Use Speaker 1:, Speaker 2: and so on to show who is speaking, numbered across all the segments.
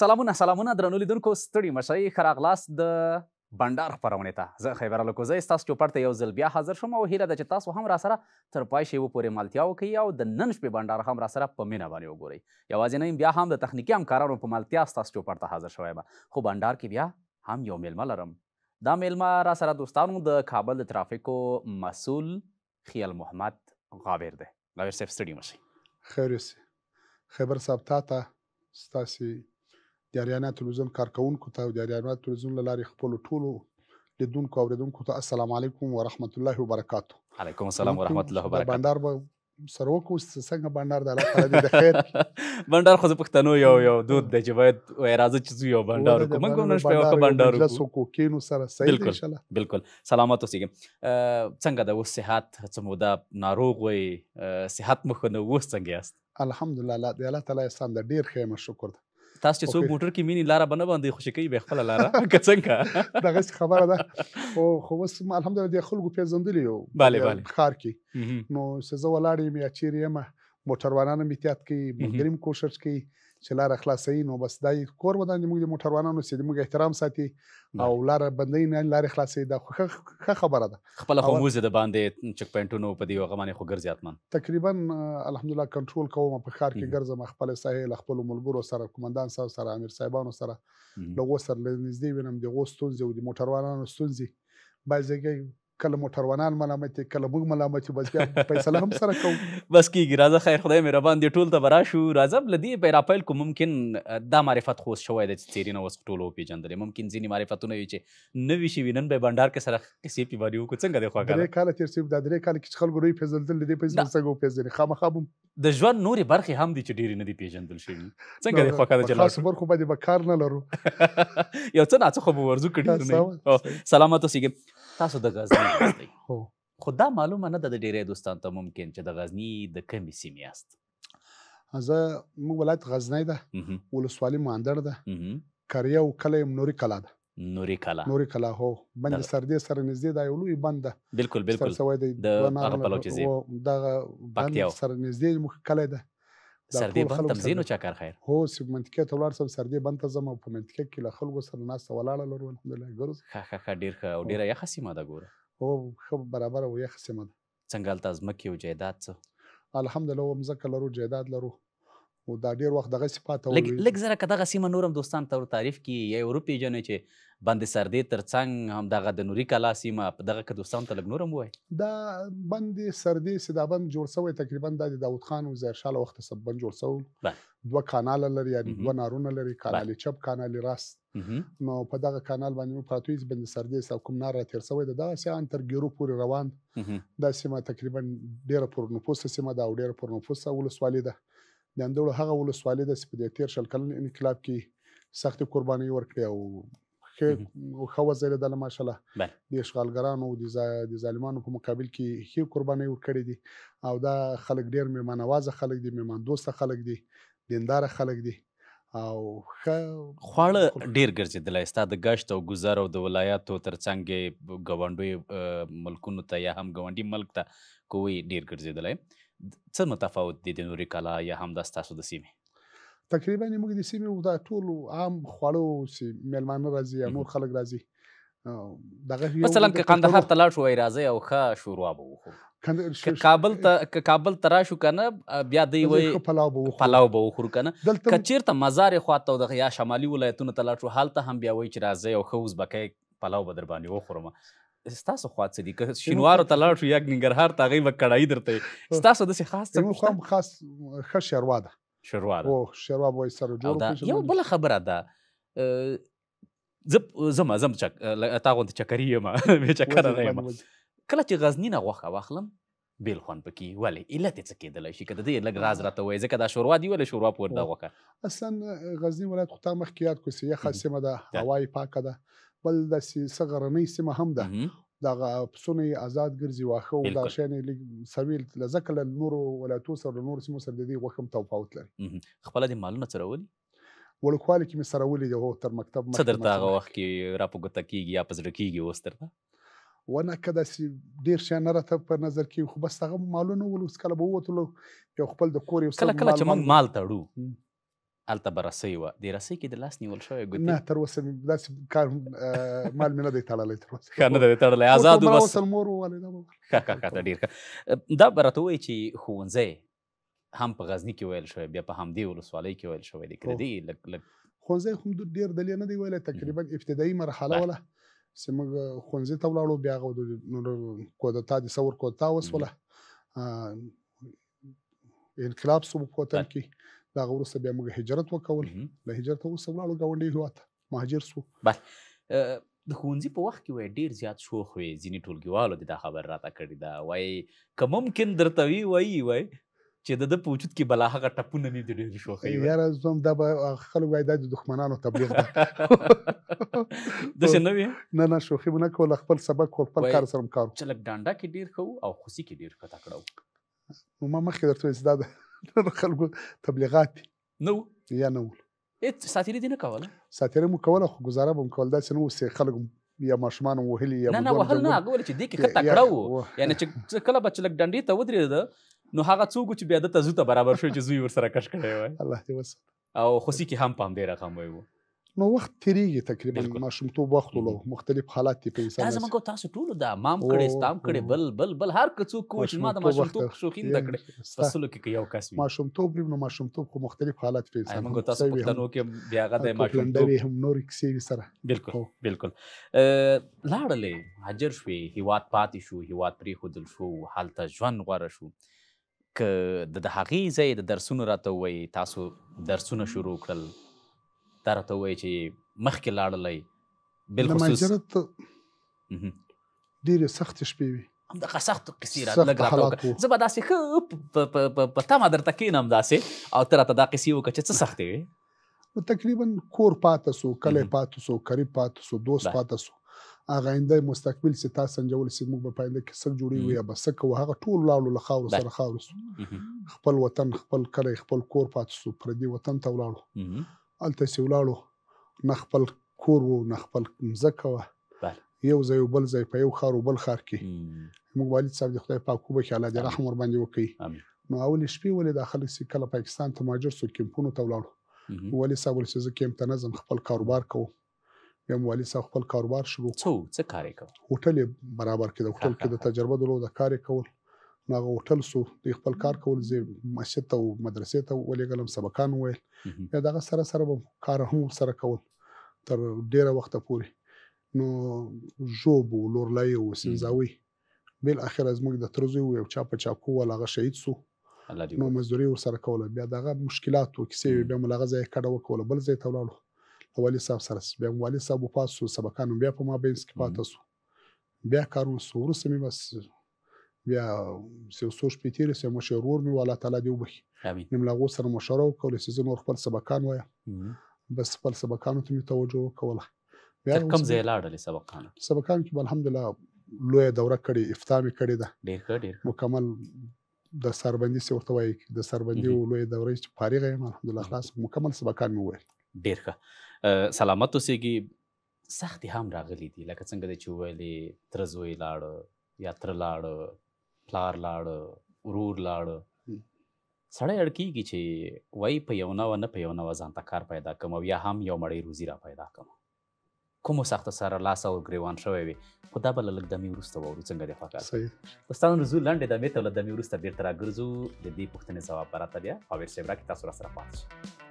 Speaker 1: سلامونه سلامونه درنو لیدونکو ستړي مه شئ ښه راغلاست د بنډار خپرونې ته زه خیبر الکوزی ستاسو چوپړ ته یو ځل بیا حاضر شوم او هیله ده چې تاسو هم راسره تر پای شیبو پورې ملتیا وکړئ او د نن شپې بنډار هم راسره په مینه باندې وګورئ یوازې نه یم بیا هم د تخنیکي همکارانو په ملتیا ستاسو چوپړ ته حاضر شوی یم خو بنډار کې بیا هم یو میلمه لرم دا میلمه راسره دوستانو د کابل د ترافیکو مسول خیال محمد غاویر دی غاویر صاحب ستړي مشي
Speaker 2: خیر اوسې خیبر صاحب تا ته ستاسو د اریانا تلویزیون کارکونکو ته او د اریانا تلویزیون له لارې خپل ټولو لیدونکو او اوریدونکو ته السلام علیکم ورحمت الله وبرکاتو
Speaker 1: علیکم السلام ورحمت الله وبرکاتو
Speaker 2: بندر به سره وکړو چې څنګه بندر د الله تعالی دې د خیر
Speaker 1: بندر خو د پښتنو یو یو دود دی چې باید وای راځه چې یو بندر کو موږ هم نشو یو
Speaker 2: بندر
Speaker 1: کو
Speaker 2: سو کوکینو سره صحیح ان
Speaker 1: شاء
Speaker 2: الله
Speaker 1: بالکل سلامت اوسېږي څنګه د اوس صحت څه موده ناروغ وئ صحت مو ښه نه اوس څنګه یاست
Speaker 2: الحمدلله د الله تعالی احسان د ډیر ښه یم شکر ده
Speaker 1: تاسو چې څوک موټر کې مینی لاره بنه باندې خوشی کوي به خپل لاره که څنګه
Speaker 2: دغه خبره ده خو خو اوس الحمدلله د خلکو پیژندلی یو bale
Speaker 1: bale
Speaker 2: ښار کې نو سزا ولاړ یم یا چیرې یم موټروانان هم احتیاط کوي ملګري هم کوشش کوي چې لاره خلاصوي نو بس دا کور ودان چې موږ د موټروانانو چې موږ احترام ساتي او لاره بندوي نه لارې خلاصوي دا خو ښه خبره ده
Speaker 1: خپله خو وځي د باندې چک پوینټونو په دې هغه باندې خو ګرځي اتمن
Speaker 2: تقریبا الحمدلله کنټرول کوم په ښار کې ګرځم خپل ساحې له خپل ملګرو سره قومندان صاحب سره امیر صاحبانو سره له غو سره له نږدې وینم د غو ستونزې او د موټروانانو ستونزې بعضې کله موټروانان ملامت دي کله موږ ملامت یو بس بیا فیصله هم سره کوو
Speaker 1: بس کیږي راځه خیر خدای مهربان دی ټول ته به راشو راځه له دې پیرا پیل کو ممکن دا معرفت خو اوس شوی دی چې څېرینه اوس ټولو وپېژندلې ممکن ځینې معرفتونه وي چې نوي شوي نن به بنډار کې سره کیسې پې باندې وکړو څنګه دی خواږه
Speaker 2: درې کاله تېر شوي دا درې کاله کې چې خلکو نه وي پېژندل
Speaker 1: له
Speaker 2: دې پیسې به څنګه وپېژني خامخا به
Speaker 1: د ژوند نورې برخې هم دي چې ډېرې نه دي پېژندل شوي څنګه دې خوښه ده چې لاړ
Speaker 2: شو برخو باندې به کار نه لرو
Speaker 1: یو څه ناڅه خو به ورځو که ډېر نه سلامت اوسېږي تاسو د غزني
Speaker 2: هو
Speaker 1: خو دا معلومه نه ده د ډېری دوستان ته ممکن چې د غزني د کومې سیمې یاست
Speaker 2: زه موږ ولایت غزنی ده ولسوالي ماندړ ده قریه او کلی هم نوري کلا ده
Speaker 1: نوري کلا
Speaker 2: نوري کلا هو بند سردې سره نږدې دا یو لوی بند ده
Speaker 1: بالکل بالکل
Speaker 2: سوی دی
Speaker 1: د هغه پلو چې
Speaker 2: زی دغه بند سره نږدې موږ کلی ده
Speaker 1: سردې بند تم
Speaker 2: زینو
Speaker 1: چا کار خیر
Speaker 2: هو چې منطقه ته ولاړ سم سردې بند ته زم په منطقه کې له خلکو سره ناس ولاړه لرو الحمدلله ګرځ
Speaker 1: ښه ښه ډیر ښه او ډیره یخه سیمه ده ګوره
Speaker 2: هو خو برابر او یخه سیمه ده
Speaker 1: څنګه هلته ځمکې او جایداد څه؟
Speaker 2: الحمد لله مځکه لرو جایداد لرو او دا ډیر وخت دغه صفات
Speaker 1: او لګ زره که دغه سیمه نورم دوستان تر تعریف کی یا یو پیژنې چې بند سردې ترڅنګ هم دغه د نوري کلا سیمه په دغه کې دوستان ته لګ نورم وای
Speaker 2: دا بند سردې سدا بند جوړ شوی تقریبا د داوود خان او ظاهر شاه وخت سب بند جوړ
Speaker 1: شو
Speaker 2: دوه کانال لري یعنی دوه نارونه لري کانال چپ کانال راست نو په دغه کانال باندې مو پراتوی چې بند سردیس او کوم نار را تیر شوی د دغه سیان تر ګیرو پورې روان دا سیمه تقریبا ډیره پر نفوس سیمه ده او ډیره پر نفوس ولسوالي ده د اندړو هغه ولسوالي ده چې په دې تیر شل کلن انقلاب کې سخت قرباني ورکړي او ښه ښه وزیره ده ماشاءالله د اشغالګرانو او د ظالمانو په مقابل کې ښه قرباني ورکړي دي او دا خلک ډیر میمنوازه خلک دي میمن دوست خلک دي دیندار خلک دي او ښه
Speaker 1: خواړه ډیر ګرځیدلی ستا د ګشت او ګذر او د ولایاتو ترڅنګ ګاونډیو ملکونو ته یا هم ګاونډي ملک ته کوی ډیر ګرځیدلی څه متفاوت دي د نوري کلا یا هم د ستاسو د سیمې
Speaker 2: تقریبا موږ د سیمې د ټول عام خواړو چې میلمانه راځي یا نور خلک راځي
Speaker 1: مثلا که قندهار ته لاړ شو وای راځي او ښه شوروا به وخورو که کابل ته که کابل ته راشو کنه بیا دی
Speaker 2: وای پلاو به وخورو
Speaker 1: پلاو به وخورو
Speaker 2: کنه
Speaker 1: که چیرته مزار خواته او د یا شمالي ولایتونو ته لاړ شو هلته هم بیا وای چې راځي او ښه ازبکي پلاو به در باندې وخورم ستاسو خوا څه دي که شینوارو ته لاړ شو یا ننګرهار ته هغوی به کړایي درته ستاسو داسې خاص څه
Speaker 2: خو هم خاص ښه شوروا ده
Speaker 1: شوروا ده
Speaker 2: او شوروا به یې سره جوړ کړو
Speaker 1: یو بله خبره ده زه زما زم چک تا غوند چکری یم به
Speaker 2: چکر
Speaker 1: نه یم کله چې غزنی نه غوخه واخلم بیل خوان پکې ولی علت څه کېدلای شي کده دې لګ راز راته وای ځکه دا شوروا دی ولی شوروا پور دا غوکه
Speaker 2: اصلا غزنی ولایت خو تا مخ کې یاد کوسي
Speaker 1: یا
Speaker 2: خاصه ده هوای پاکه ده بل د سغرنۍ سیمه هم ده دا پسونه آزاد ګرځي واخه او دا شین لیګ سویل لزکل نور ولایتو سره نور سیمو سره د دې غوښم توفاوت لري
Speaker 1: خپل د مالونه سره ولي
Speaker 2: وړوکوالي کې مې سره ولید هو تر مکتب مخکې څه
Speaker 1: درته هغه وخت کې را په ګوته کېږي یا په زړه کېږي اوس درته
Speaker 2: ونه که داسې ډېر شیان نه راته په نظر کې خو بس هغه مالو نه ول اوس کله به ووتلو یو خپل د کور یو
Speaker 1: کله کله چې موږ مال تړو هلته به رسۍ وه د رسۍ کې د لاس نیول شوی ګوتې
Speaker 2: نه تر اوسه مې داسې کار مال مې نه دی تړلی تر اوسه
Speaker 1: ښه نه دی تړلی ازاد
Speaker 2: وبس مور ووالې دا
Speaker 1: ښه ښه ښه ډېر ښه دا به راته ووایي چې ښوونځی هم په غزني کې ویل شوی بیا په همدې ولسوالۍ کې ویل شوی دی که د دې لږ لږ
Speaker 2: ښوونځی هم ډېر د لې نه دی ویلی تقریبا ابتدایي مرحله وله چې موږ ښوونځي ته ولاړو بیا هغه کودتا د ثور کودتا وسوله انقلاب سو په وطن کې د هغه وروسته بیا موږ هجرت وکول له هجرته وروسته ولاړو ګاونډي هېواد ته مهاجر سو
Speaker 1: بس د ښوونځي په وخت کې وای ډیر زیات شوخ وي ځینې ټولګیوالو دې دا خبر راته کړې ده وای که ممکن درته وی وای وای چې د د په وجود کې بلا هغه ټپونه نه دي ډېر شوخي
Speaker 2: یاره زم دا به خلک وای د دښمنانو تبلیغ ده
Speaker 1: د څه نه وی
Speaker 2: نه نه شوخي مونږ کول خپل سبق او خپل کار سره کارو
Speaker 1: چې لګ ډانډا کې ډیر خو او خوسي کې ډیر کته کړو
Speaker 2: نو ما مخکې درته وې دا خلکو تبلیغات
Speaker 1: نو
Speaker 2: یا نو
Speaker 1: هیڅ ساتیری دی نه کوله
Speaker 2: ساتیری مو کوله خو گزاره بم کول داسې نو سه خلک یا ماشومان وهلی یا
Speaker 1: نه نه وهل نه هغه ولې چې دې کې خطا
Speaker 2: کړه
Speaker 1: وو یعنی چې کله بچ لګ ډنډې ته ودرېد نو هغه څوک چې بیا د تزو ته برابر شو چې زوی ور سره کش کړی وای
Speaker 2: الله دې وسه
Speaker 1: او خوسی کې هم پام دې رقم وای وو
Speaker 2: نو وخت تیریږي تقریبا ماشومتوب وخت
Speaker 1: له
Speaker 2: مختلف حالات دی په انسان
Speaker 1: زموږ تاسو ټول دا مام کړي ستام
Speaker 2: کړي
Speaker 1: بل بل بل هر څوک کوچ ما د
Speaker 2: ماشومتوب
Speaker 1: شوخین د کړي
Speaker 2: تاسو
Speaker 1: لکه کې یو کس وي
Speaker 2: ماشومتوب نو ماشومتوب خو مختلف حالات په انسان
Speaker 1: موږ تاسو په
Speaker 2: تنو
Speaker 1: کې بیا
Speaker 2: غته
Speaker 1: ماشومتوب
Speaker 2: هم نور کیسې وي سره
Speaker 1: بالکل بالکل لاړلې هاجر شوې هیواد پاتې شو هیواد پرې خودل شو حالته ژوند غوړه شو ک د هغې ځای د درسونو راته وای تاسو درسونه شروع کړل ترته وای چې مخکې
Speaker 2: لاړلې
Speaker 1: بالخصوص
Speaker 2: ډېرې سختې شپې وي
Speaker 1: همدغه سخت قصې را لګ راته وکړه زه به داسې ښه په تمه درته کینم داسې او ته راته دا قصې وکړه چې څه سختې وي
Speaker 2: نو تقریبا کور پاتې سو کلی پاتې سو قریب پاتې سو دوست پاتې سو هغه آینده مستقبل چې تا سنجول چې موږ به پاینده کې څه جوړي وي یا به څه کوو هغه ټول لاړو له خاورو سره خاورو سو خپل وطن خپل کلی خپل کور پاتې سو پردي وطن ته ولاړو هلته چې ولاړو نه خپل کور وو نه خپل مځکه وه
Speaker 1: بله
Speaker 2: یو ځای او بل ځای په یو ښار او بل ښار کې موږ والد صاحب د خدای پاک وبښي الله دې رحم ورباندې وکړي نو اولې شپې ولې دا خلک چې کله پاکستان ته مهاجر سو کیمپونو ته ولاړو والد صاحب ولې چې زه کیمپ ته نه ځم خپل کاروبار کوم بیا مو والد صاحب خپل کاروبار شروع څو
Speaker 1: څه کار یې کول
Speaker 2: هوټل یې برابر کړ د هوټل کې د تجربه درلوده کار یې کول نو هغه هوټل سو دوی خپل کار کول زه مسجد ته او مدرسې ته ولېږلم سبقان
Speaker 1: ویل
Speaker 2: بیا دغه سره سره به کار هم سره کول تر ډیره وخت پورې نو ژوب و لورلای و سنځاوي بل اخر از موږ د ترزوی و یو چا په چاکو ول هغه شهید سو نو مزدوري ور سره کوله بیا دغه مشکلات و کیسې بیا ملغه ځای کډه وکوله بل ځای ته ولاړو والي صاحب سره بیا والي صاحب وفات سو سبقان بیا په ما بینس کې پاتې سو بیا کارونه څه وروسته مې بس بیا یو څو شپې تېرې سوې مشر ورور مې و الله تعالی دې
Speaker 1: وبخښي
Speaker 2: نیم له هغو سره مشوره وکوله چې زه نور خپل سبقان وایم بس خپل سبقانو ته مې توجه وکوله بیا
Speaker 1: تر کوم ځای لاړلې سبقان
Speaker 2: سبقان کې به الحمدلله لویه دوره کړې افتا مې کړې ده
Speaker 1: ډېر ښه ډېر
Speaker 2: مکمل د سربندي څه ورته وایي د سربندي او لوی دورې چې فارغ یم الحمدلله خلاص مکمل سبقان مې وویل
Speaker 1: ډېر ښه سلامت اوسېږي سختې هم راغلي دي لکه څنګه دی چې وویل تره زوی لاړ یا تره لاړ پلار لاړ ورور
Speaker 2: لاړ
Speaker 1: سړی اړ کېږي چې وایي په یو نوه نه په یو نوه ځان ته کار پیدا کوم او یا هم یو مړۍ روزي را پیدا کوم کومو سختو سره لاس او ګریوان شوی وي خو دا به له لږ دمې وروسته واورو څنګه دی خوښه
Speaker 2: استاد
Speaker 1: نو ځو لنډې دمې ته له دمې وروسته بېرته راګرځو د دې پوښتنې ځواب به راته بیا فاویر صاحب راکړي تاسو راسره پاتې شئ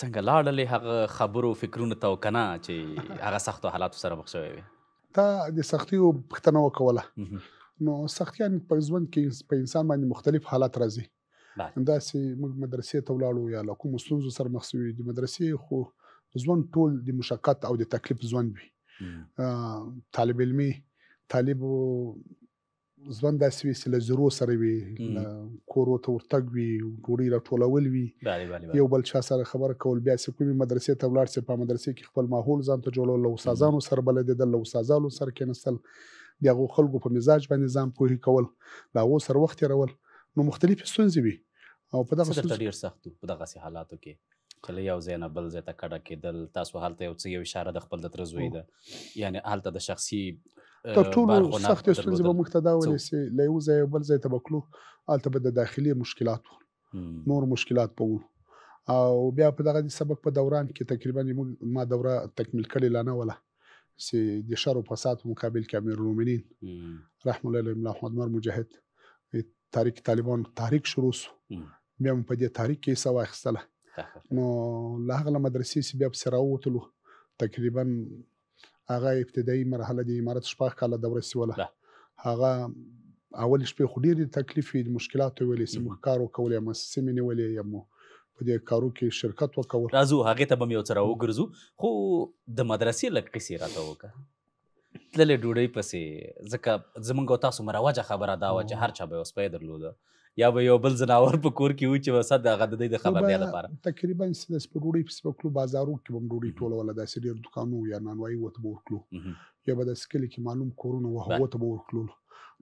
Speaker 1: څنګه لاړلې هغه خبرو فکرونو ته او کنه چې هغه سختو حالاتو سره مخ شوی وي
Speaker 2: تا د سختیو پښتنه وکوله نو سختیان په ژوند کې په انسان باندې مختلف حالات راځي
Speaker 1: دا
Speaker 2: سي موږ مدرسې ته ولاړو یا له کوم ستونزو سره مخ شوي د مدرسې خو ژوند ټول د مشقت او د تکلیف ژوند وي طالب علمي طالب ژوند داسې وي چې له زرو سره وي له کورو ته ورتګ وي ډوډۍ راټولول وي یو بل چا سره خبره کول بیا چې کومې مدرسې ته ولاړ سي په مدرسې کې خپل ماحول ځان ته جوړول له استادانو سره بلدېدل له استادانو سره کېنستل د هغو خلکو په مزاج باندې ځان پوهې کول له هغو سره وخت تېرول نو مختلفې ستونزې وي او په دغه
Speaker 1: څه ډېر سخت په دغه حالاتو کې که له یو ځای نه بل ځای ته کډه کېدل تاسو هلته یو څه یو اشاره د خپل د تره زوی ده یعنې هلته د شخصي
Speaker 2: تر ټولو سختې ستونزې به موږ ته دا ولې چې له یو ځایه بل ځای ته به کړو هلته به د داخلي مشکلات وو نور مشکلات به وو او بیا په دغه سبق په دوران کې تقریبا ما دوره تکمیل کړې لا نه وله سي د شر او فساد په مقابل کې امیر المؤمنین رحم الله علیه ملا محمد عمر مجاهد تحریک طالبان تحریک شروع سو بیا په دې تحریک کې حصہ واخیستله نو له هغه مدرسې چې بیا پسې راووتلو تقریبا هغه ابتدایي مرحله د امارت شپږ کاله دوره سیوله هغه اول شپې خو ډېر تکلیف وي د مشکلاتو ویلې چې موږ کار وکولې مسسې مې نیولې یا مو په دې کارو کې شرکت وکول
Speaker 1: راځو هغه ته به یو څه راوګرځو خو د مدرسې لږ قصې راته وکړه تللې ډوډۍ پسې ځکه زمونږ تاسو مروجه خبره دا وه چې هر چا به یو سپی درلوده یا به یو بل ځناور په کور کې و چې وسد هغه د دې د خبرتیا لپاره
Speaker 2: تقریبا سیده په ډوډۍ پسې په کلو بازارو کې به ډوډۍ ټولوله داسې ډېر دکانو یا نانوایي وته به
Speaker 1: ورکلو
Speaker 2: یا به داسې کلي کې معلوم کورونه وه هغو ته به ورتللو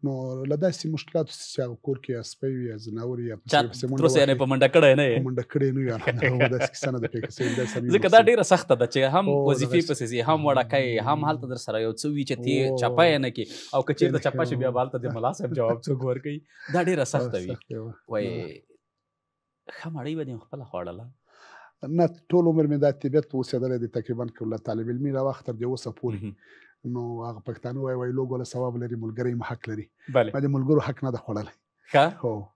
Speaker 2: نو له داسې مشکلاتو څخه چې هغه کور کې یا سپی وي یا ځناور یا
Speaker 1: چا تر اوسه
Speaker 2: یې
Speaker 1: په منډه کړی نه یې
Speaker 2: منډه کړی نه یې داسې کیسه نه ده پېښه سوې داسې
Speaker 1: ځکه دا ډېره سخته ده چې هم وظیفې پسې ځي هم وړکی یې هم هلته در سره یو څه وي چې
Speaker 2: ته
Speaker 1: چپه یې نه کړې او که چېرته چپه شي بیا به هلته د ملا صاحب جواب څوک ورکوي دا ډېره سخته وي وایي ښه مړۍ به دې هم خپله خوړله؟
Speaker 2: نه ټول عمر مې دا طبیعت اوسېدلی دی تقریبا که له طالب علمي را وخت تر دې اوسه پورې نو هغه پښتانه وایي وایي لوګ ولا ثواب لري ملګری هم حق لري ما د ملګرو حق نه ده خوړلی
Speaker 1: ښه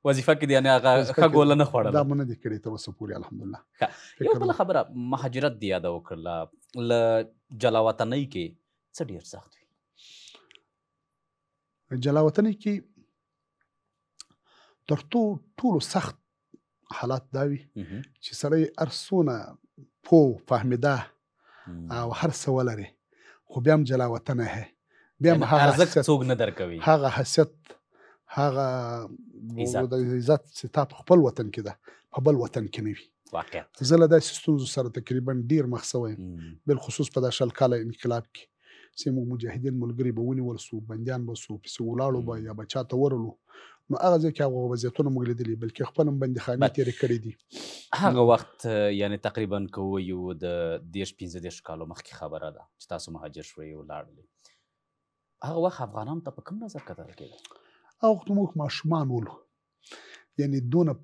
Speaker 1: وظیفه کې دی یعنی هغه ښه ګوله نه خوړله دا
Speaker 2: مو نه دي کړې تر اوسه پورې الحمدلله
Speaker 1: ښه یو بله خبره مهاجرت دې یاده وکړله له جلاوطنۍ کې څه ډېر سخت وي
Speaker 2: جلاوطنۍ کې تر تو ټولو سخت حالات دا وي چې سړی هر څونه پوه فهمیده او هر څه ولري خو بیا هم جلا وطنه هه بیا هم هغه
Speaker 1: ارزښت څوک نه درکوي
Speaker 2: هغه حیثیت هغه د عزت چې تا په خپل وطن کې ده په بل وطن کې نه وي
Speaker 1: واقعا
Speaker 2: زه له داسې ستونزو سره تقریبا ډیر مخ شوی یم بالخصوص په دا شل کاله انقلاب کې چې موږ مجاهدین ملګري به ونیول سو بندیان به سو پسې ولاړو به یا به چاته ورلو نو هغه ځکه هغه وضعیتونه موږ لیدلې بلکې خپل هم بندیخانې تیرې کړې دي
Speaker 1: هغه وخت یعنی تقریبا کوو یو د 10 15 کالو مخکې خبره ده چې تاسو مهاجر شوي او لاړل هغه وخت افغانان ته په کوم نظر کتل کېده
Speaker 2: هغه وخت موږ ماشومان ولو یعنی دونه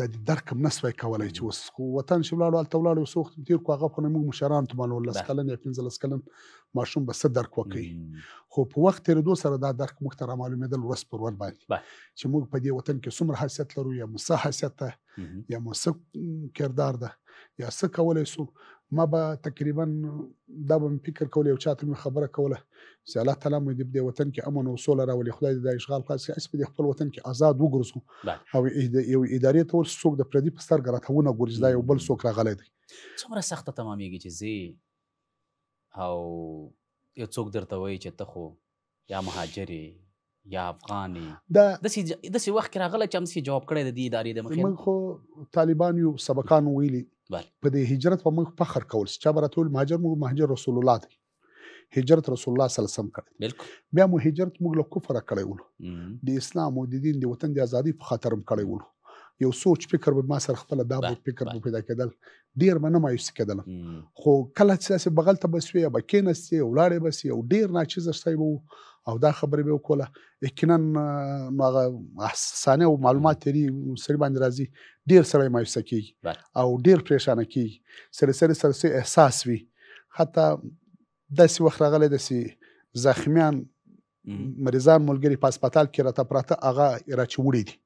Speaker 2: د درک نه سوای کولای چې اوس خو وطن شي ولاړو الته ولاړو سو وخت تیر کو هغه خو موږ مشران ته مانو لس کلن یا 15 کلن ماشوم به څه درک
Speaker 1: وکي
Speaker 2: خو په وخت تیر دوه سره دا درک موږ ته را معلومېدل ورس پر ور باندې چې موږ په دې وطن کې څومره حیثیت لرو یا مو څه حیثیت ده یا مو څه کردار ده یا څه کولای سو ما به تقریبا دا به فکر کول یو چاته خبره کوله چې الله تعالی مو دې په دې وطن کې امن او سوله راولي خدای دې دا اشغال خلاص کړي په دې خپل وطن کې آزاد وګرځو او یو ادارې ته ور څوک د پردي په سترګه راته ونه ګوري دا یو بل څوک راغلی دی
Speaker 1: څومره سخته تمامېږي چې زه او یو څوک درته وایي چې ته خو یا مهاجر یا افغاني
Speaker 2: دا
Speaker 1: د سې وخت کې راغله چې همسې جواب کړی د دې ادارې د مخې
Speaker 2: موږ خو طالبان یو سبقان ویلي په دې هجرت په موږ فخر کول چې چا به راته ویل مهاجر موږ مهاجر رسول الله دی هجرت رسول الله صلی الله علیه وسلم کړی
Speaker 1: بالکل
Speaker 2: بیا مو هجرت موږ له کفر کړی ولو د اسلام او د دین د وطن د ازادي په خاطر هم کړی ولو یو سوچ فکر به ما سره خپل دا به فکر به پیدا کېدل ډیر به نه مایوس کېدل خو کله چې تاسو بغل ته بسوي یا بکینسي ولاړې بسي او ډیر ناچیز شته وو او دا خبرې به وکوله یقینا هغه احسانه او معلومات تیری سری باندې راځي ډیر سره مایوس کیږي او ډیر پریشان کیږي سره سره سره احساس وي حتی داسې وخت راغلی ده چې
Speaker 1: زخمیان
Speaker 2: مریضان ملګري په هسپتال کې راته پراته هغه راچې وړي دي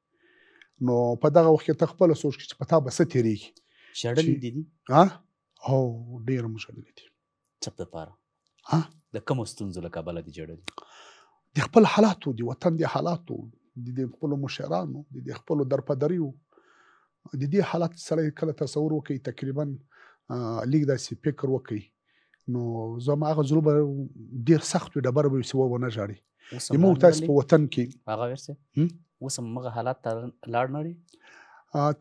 Speaker 2: نو په دغه وخت کې ته خپل سوچ کې چې پتا به څه تیریږي
Speaker 1: شړلې دي دي
Speaker 2: ها او ډیر مو شړلې دي
Speaker 1: څه په پاره
Speaker 2: ها
Speaker 1: د کوم ستونزو له کابل دي جوړلې
Speaker 2: د خپل حالاتو دی وطن دی حالاتو د خپل مشرانو د خپل درپدریو د دې حالت سره کله تصور وکړي تقریبا لیک داسې فکر وکړي نو زما هغه زړه به ډیر سخت وي ډبره به وسي ونه ژاړي زموږ تاسو په وطن کې
Speaker 1: هغه ورسه اوس هم هغه حالت ته لاړ نه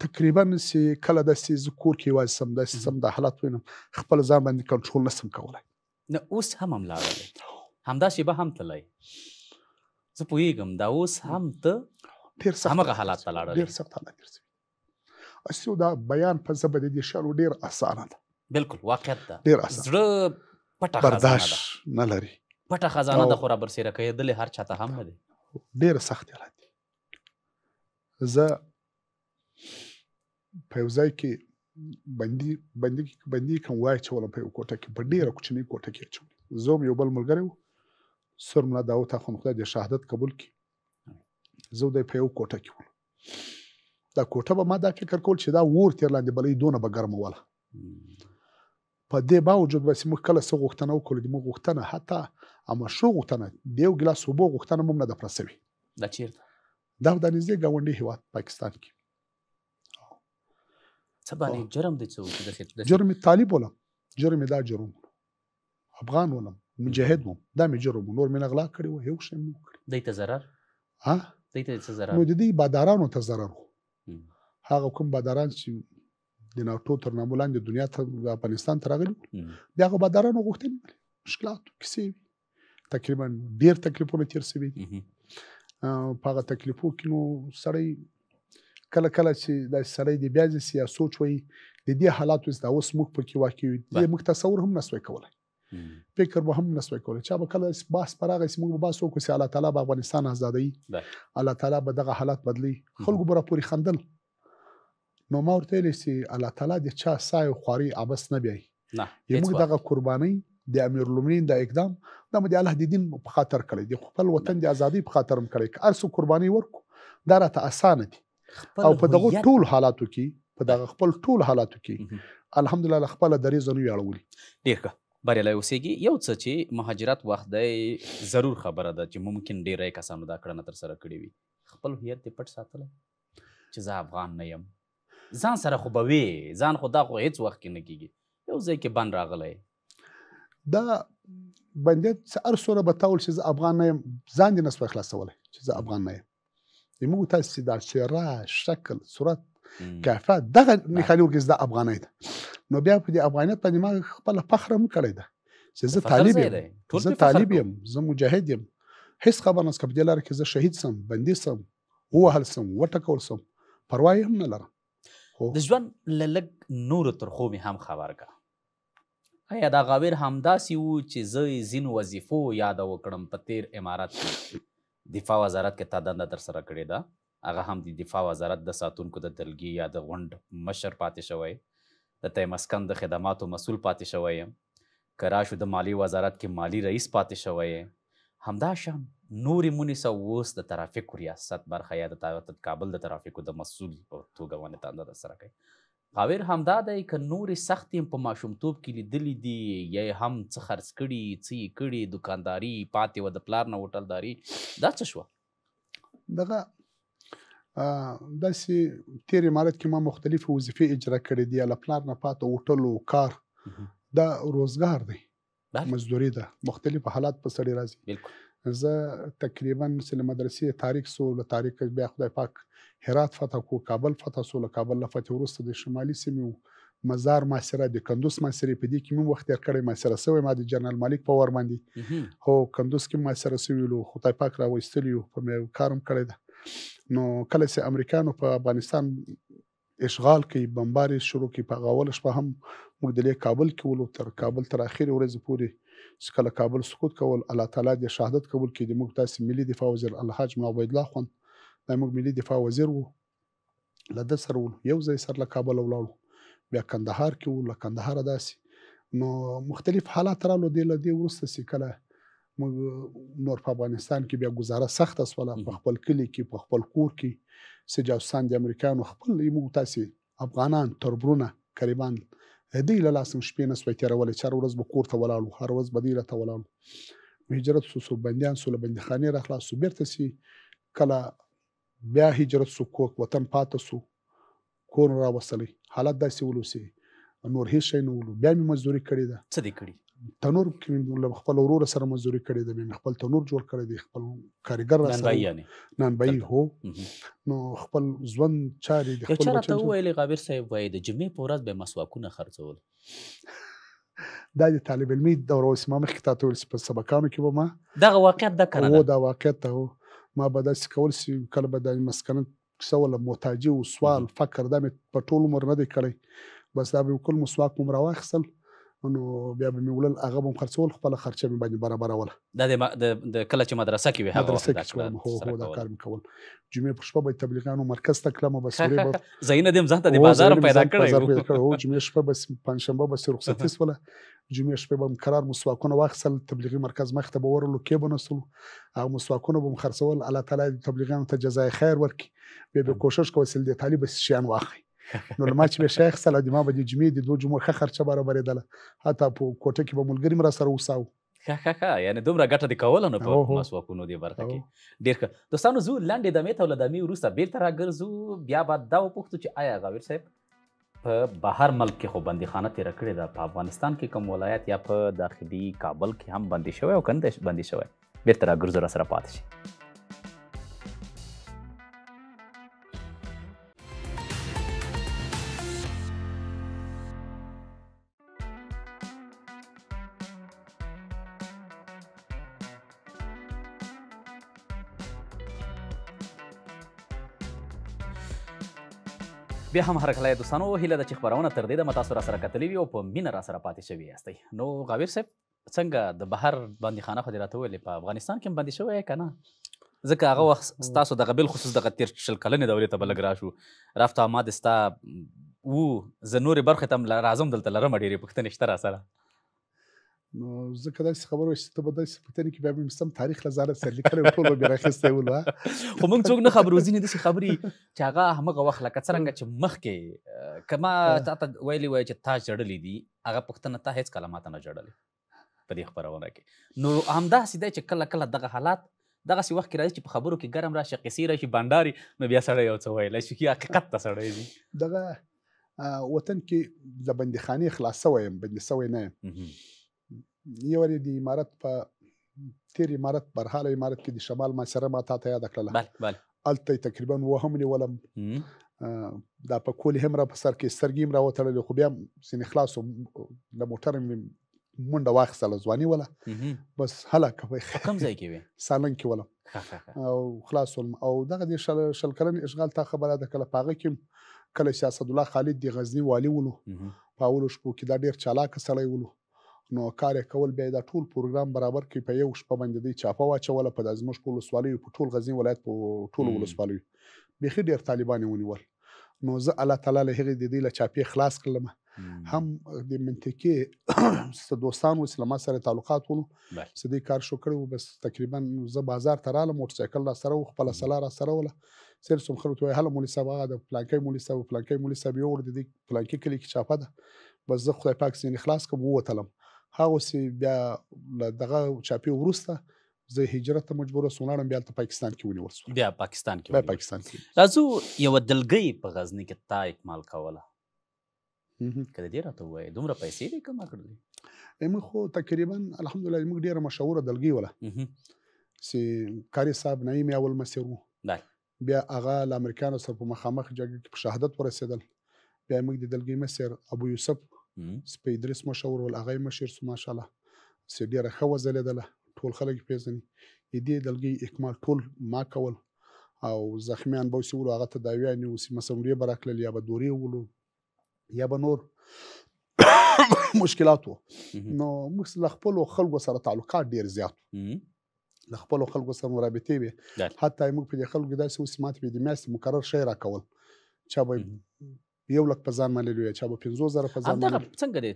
Speaker 2: تقریبا سي کله د سي کور کې وای سم د سم د حالت وینم خپل ځان باندې کنټرول نسم کولای
Speaker 1: نه اوس هم هم لاړلی همدا شیبه هم تللی زه پوهیږم دا اوس هم ته
Speaker 2: ډیر سخت
Speaker 1: همغه
Speaker 2: حالات
Speaker 1: ته لاړلی
Speaker 2: ډیر سخت حالات تیر اسیو دا بیان په زبر دي شالو ډیر اسانه ده
Speaker 1: بالکل واقعیت ده
Speaker 2: ډیر اسانه
Speaker 1: زړه پټه خزانه ده
Speaker 2: نه لري
Speaker 1: پټه خزانه د خورا برسیره کوي دلې هر چاته هم نه دي
Speaker 2: ډیر سخت حالات زه په یو ځای کې بندي بندي بندي کوم وای چولم په یو کوټه کې په ډیره کوچنۍ کوټه کې چول زه یو بل ملګری و سر ملا داوت اخون خدای د شهادت قبول کی زه د په یو کوټه کې ول دا کوټه به ما دا فکر کول چې دا ور تیر لاندې بلې دونه به ګرمه وله په دې باوجود به موږ کله څه غوښتنه وکړو د موږ غوښتنه حتی اما شو غوښتنه د یو ګلاس اوبو غوښتنه موږ نه ده پرسوي
Speaker 1: دا چیرته
Speaker 2: دا د نږدې ګاونډي هیواد پاکستان کې
Speaker 1: څه باندې جرم دي څه وکړي د
Speaker 2: جرم طالب ولم جرم دا جرم افغان ولم مجاهد وم دا مې جرم نور مې نغلا کړی و هیڅ شم نه کړی
Speaker 1: دای ته zarar
Speaker 2: ها
Speaker 1: دای ته څه zarar
Speaker 2: نو د دې بادارانو ته
Speaker 1: zarar
Speaker 2: هغه کوم باداران چې د ناتو تر نامه لاندې دنیا ته افغانستان ته راغلي بیا هغه بادارانو غوښتنې مشکلات کیسې تقریبا ډیر تکلیفونه تیر سوي دي په هغه تکلیفو کې نو سړی کله کله چې دا سړی دی بیا چې یا سوچ وي د دې حالاتو زدا اوس موږ په کې واقع یو د موږ تصور هم نسوي کولای فکر به هم نسوي کولای چې به کله بحث پراغه سیمه به باسو کو سي الله تعالی به افغانستان
Speaker 1: ازادي
Speaker 2: الله تعالی به دغه حالات بدلی خلکو برا پوری خندل نو ما ورته ویلې چې الله تعالی د چا سعی او خواري عبس نه بیایي
Speaker 1: نه
Speaker 2: موږ دغه قرباني د امیر لومړین د اقدام دا مو د الله د دین په خاطر کړی د خپل وطن د ازادۍ په خاطر هم کړی که هر څو قرباني ورکو دا راته اسانه دي او په دغه ټول حالاتو کې په دغه خپل ټول حالاتو کې الحمدلله خپل درې زنو یاړولي
Speaker 1: ډیر ښه بریالی اوسېږي یو څه چې مهاجرت وخت دی ضرور خبره ده چې ممکن ډېری کسانو دا کړنه ترسره کړې وي خپل هویت دې پټ ساتلی چې زه افغان نه یم ځان سره خو به وې ځان خو دا خو هیڅ وخت کې نه کیږي یو ځای کې بند راغلی
Speaker 2: دا باندې څه هر سره به تاول چې زه افغان نه یم ځان دې نه سوای خلاصولی چې زه افغان نه یم موږ تاسو دا چهره شکل صورت کافه دغه نښانه ورګز د افغانۍ ده نو بیا په دې افغانیت باندې ما خپل فخر هم کړی ده چې زه طالب یم زه طالب یم زه مجاهد یم هیڅ خبر نه سکم دلار کې زه شهید سم بندي سم ووهل سم وټکول سم پروا یې هم نه لرم خو
Speaker 1: د ژوند له لږ نورو ترخو مې هم خبر کا ایا دا غاویر همداسې وو چې زه یې ځینو وظیفو یاده وکړم په تیر امارت کې دفاع وزارت کې تا دنده ترسره کړې ده هغه هم د دفاع وزارت د ساتونکو د دلګي یا د غونډ مشر پاتې شوی د تیمسکن د خدماتو مسول پاتې شوی یم که راشو د مالیې وزارت کې مالي رئیس پاتې شوی یې، همدا شان نورې مونې سه اوس د ترافیکو ریاست برخه یا د کابل د ترافیکو د مسول په توګه ونې تانده در سره کوي. پاور همدا دی که نورې سختې هم په ماشومتوب کې لیدلې دي یا یې هم څه خرڅ کړي، څه یې کړي، دوکانداري، پاتې وه د پلار نه هوټلداري، دا څه شوه؟
Speaker 2: دغه داسې تیر امارت کې ما مختلف وظیفې اجرا کړې دي له پلار نه پاتې هوټل او کار دا روزګار دی مزدوري ده مختلف حالات په سړی راځي
Speaker 1: بالکل
Speaker 2: زه تقریبا سل مدرسې تاریخ سو له تاریخ بیا خدای پاک هرات فتح کو کابل فتح سو له کابل فتح ورسته د شمالي سیمو مزار محاصره د کندوز محاصرې په دې کې مم وخت تیر کړی محاصره سوی ما د جنرال مالک په وار باندې هو کندوز کې محاصره سوی لو خدای پاک را وستلی یو په مې کارم کړی ده نو کله چې امریکانو په افغانستان اشغال کوي بمبار شروع کوي په غول شپه هم موږ د کابل کې ولو تر کابل تر اخیر ورځې پورې چې کله کابل سقوط کول الله تعالی د شهادت قبول کړي د موږ تاسو ملي دفاع وزیر الحاج ملا عبید الله خون د موږ ملي دفاع وزیر وو له ده سره ولو یو ځای سره له کابل ولاړو بیا کندهار کې وو له کندهار داسې نو مختلف حالات رالو دی له دې وروسته چې کله موږ نور په افغانستان کې بیا گزاره سخته سوله په خپل کلی کې په خپل کور کې چې جاسوسان د امریکایانو خپل موږ تاسو افغانان تربرونه قریبان دی له لاسم شپې نه سوی تیرولې چار ورځ به کور ته ولاړو هر ورځ به دی له ته ولاړو هجرت سو سو بندیان سو له بندخانه را خلاص سو بیرته سي کله بیا هجرت سو کوک وطن پاته سو کور راوسلی حالت داسی ولو سی نور هیڅ شی نه ولو بیا می مزدوری کړی ده
Speaker 1: څه دی کړی
Speaker 2: تنور کې خپل ورور سره مزدوري کړې ده مې خپل تنور جوړ کړی دی خپل کاریګر را سره
Speaker 1: یعنی
Speaker 2: نانبای هو نو خپل ژوند چاري د خپل
Speaker 1: چا
Speaker 2: ته
Speaker 1: ویلې غابر صاحب وای د جمعې په ورځ به مسواکونه خرڅول
Speaker 2: دا د طالب علمي دوره اوس ما مخکې تاته ویل په سبقانو کې به ما
Speaker 1: دغه واقعیت ده کنه او
Speaker 2: دا واقعیت ته ما به داسې کول چې کله به د مسکنه کیسه ولا محتاجي او سوال فقر دا مې په ټول عمر نه دی کړی بس دا به وکړ مسواک مو راواخیستل نو بیا به مې وړل هغه به هم خرڅول خپله خرچه مې باندې برابروله
Speaker 1: دا د د کله چې مدرسه کې وې هغه
Speaker 2: مدرسه کې کوم هو هو دا کار مې کول جمعې پر شپه به تبلیغانو مرکز ته کلمه بس ورې به
Speaker 1: زینه دې ځان ته د بازار پیدا
Speaker 2: کړو بازار پیدا کړو جمعې شپه بس پنځشنبه بس رخصتي سوله جمعې شپه به قرار مسواکونه واخسل تبلیغي مرکز مخ ته به ورلو کې بنسل او مسواکونه به خرڅول الله تعالی دې تبلیغانو ته جزای خیر ورکي به به کوشش کوي چې د طالب شیان واخلي نو لما چې به شیخ سره د ما به د جمعې د دوه جمعو ښه خرچه برابرېدله حتی په کوټه کې به ملګري مرا سره وساو
Speaker 1: ښه ښه ښه یعنې دومره ګټه دې کوله نو په مسواکونو دې برخه کې ډېر ښه دوستانو ځو لنډې دمې ته او له دمې وروسته بېرته راګرځو بیا به دا وپوښتو چې آیا غاویر صاحب په بهر ملک کې خو بندیخانه تېره کړې ده په افغانستان کې کوم ولایت یا په داخلي کابل کې هم بندي شوی او کنده بندي شوی بیرته راګرځو را سره پاتې شي بیا هم هر کله دوستانو هیله ده چې خبرونه تر دې دمه تاسو را سره کتلې وي او په مینه را سره پاتې شوي یاستئ نو غاویر صاحب څنګه د بهر بندیخانه خو دې راته ویلې په افغانستان کې هم بندي شوی که نه ځکه هغه وخت ستاسو دغه بالخصوص دغه تېر شل کلنې دورې ته به لږ راشو رفت احمد ستا و زه نورې برخې ته هم راځم دلته لرم ډېرې پوښتنې شته را سره
Speaker 2: نو زه که داسې خبر وای چې ته به داسې پوښتنې کې بیا به مې سم تاریخ له ځانه سره لیکلی و ټول به مې راخیستی و نو
Speaker 1: خو موږ څوک نه خبرو ځینې داسې خبرې چې هغه همغه وخت لکه څرنګه چې مخکې که ما تا ته ویلي وای چې تا ژړلي دي هغه پوښتنه تا هېڅکله ماته نه جړلې په دې خپرونه کې نو همداسې دی چې کله کله دغه حالات دغسې وخت کې راځي چې په خبرو کې ګرم راشي قصې راشي بنډاري نو بیا سړی یو څه ویلی شي چې حقیقت ته سړی ځي
Speaker 2: دغه وطن کې د بندیخانې خلاص سوی یم بندي سوی نه یم یو وارې د امارت په تیر امارت برحاله امارت کې د شمال محاصره ما تا ته یاد کړله
Speaker 1: بله بله
Speaker 2: الته تقریبا و هم نیولم دا په کول هم را په سر کې سترګې هم را وتړلې خو بیا سین خلاص د موټر مې منډه واخیستله ځواني وله بس هله
Speaker 1: کوي کوم ځای کې وي
Speaker 2: سالنګ کې ولم او خلاص ولم او دغه د شل, شل کلن اشغال تا خبره ده کله پاغه کې کله سیاست الله خالد دی غزنی والی ولو په اولو شپو کې دا ډیر چالاک سړی ولو نو کار یې کول بیا یې دا ټول پروګرام برابر کړ په یو شپه باندې دی چاپه واچوله په دا زموږ په ولسوالیو په ټول غزنی ولایت په
Speaker 1: ټولو
Speaker 2: ولسوالیو بیخي ډیر طالبان یې ونیول نو زه الله تعالی له هغې د دې له چاپې خلاص کړلم هم د منطقې څه دوستان وو چې له ما سره تعلقات
Speaker 1: وو
Speaker 2: څه دې کار شو کړی و بس تقریبا زه بازار ته رالم موټرسایکل را سره و خپله سلا را سره وله سر سم خلکو ته هله مولوي صاحب هغه د پلانکۍ مولوي صاحب پلانکۍ مولوي صاحب یو ور د دې فلانکي کلي کې چاپه ده بس زه خدای پاک ځینې خلاص کوم ووتلم هغه سي بیا له دغه چاپی ورسته زه هجرت ته مجبور وسوم لاړم بیا ته پاکستان کې ونیول شو
Speaker 1: بیا پاکستان کې
Speaker 2: بیا پاکستان کې
Speaker 1: راځو یو دلګي په غزنی کې تا اکمال کوله کله دې راته وای دومره پیسې دې کما کړلې
Speaker 2: موږ خو تقریبا الحمدلله موږ ډیره مشهوره دلګي
Speaker 1: ولا
Speaker 2: سي کاری صاحب نعیم اول مسیر وو بیا هغه له امریکایانو سره په مخامخ جګړه کې په شهادت ورسېدل بیا موږ د دلګي مشر ابو یوسف سپی ادریس مشور ول هغه مشر سو ماشاءالله سي ډیره ښه وځلېدله ټول خلک پیژني د دې دلګي اکمال ټول ما کول او زخمیان به وسولو هغه تداویان وسی مسمریه برکلل یا به دورې ولو یا به نور مشکلات وو نو موږ له خپل خلکو سره تعلقات ډیر زیات له خپل خلکو سره رابطې وي حتی موږ په دې خلکو داسې اوس ماته به د میاشتې مقرر شی راکول چا به یو لک په ځان منلې وي چا به 15000 په ځان منلې
Speaker 1: څنګه دی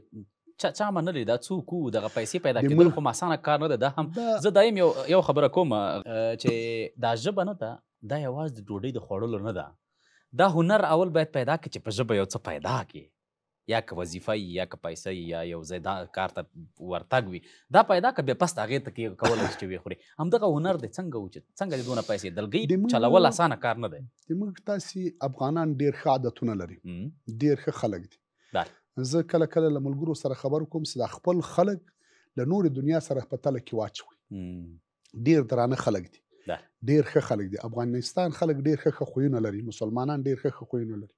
Speaker 1: چا چا منلې دا څوک وو دغه پیسې پیدا کېدل خو اسانه کار نه ده دا هم زه دایم یو یو خبره کوم چې دا ژبه نه ده دا یوازې د ډوډۍ د خوړلو نه ده دا هنر اول باید پیدا کړي چې په ژبه یو څه پیدا کړي یا که وظیفه یي یا که پیسه یي یا یو ځای دا کار ته ورتګ وي دا پیدا که بیا پس د هغې ته کولی شي چې ویې خوري همدغه هنر دی څنګه و چې څنګه دې دونه پیسې دلګۍ چلول اسانه کار نه دی
Speaker 2: زموږ تاسې افغانان ډېر ښه عادتونه لري ډېر ښه خلک دي زه کله کله له ملګرو سره خبر کوم چې دا خپل خلک له نورې دنیا سره په تله کې واچوي ډیر درانه خلک دي ډیر ښه خلک دي افغانستان خلک ډیر ښه ښه خوونه لري مسلمانان ډیر ښه ښه خوونه لري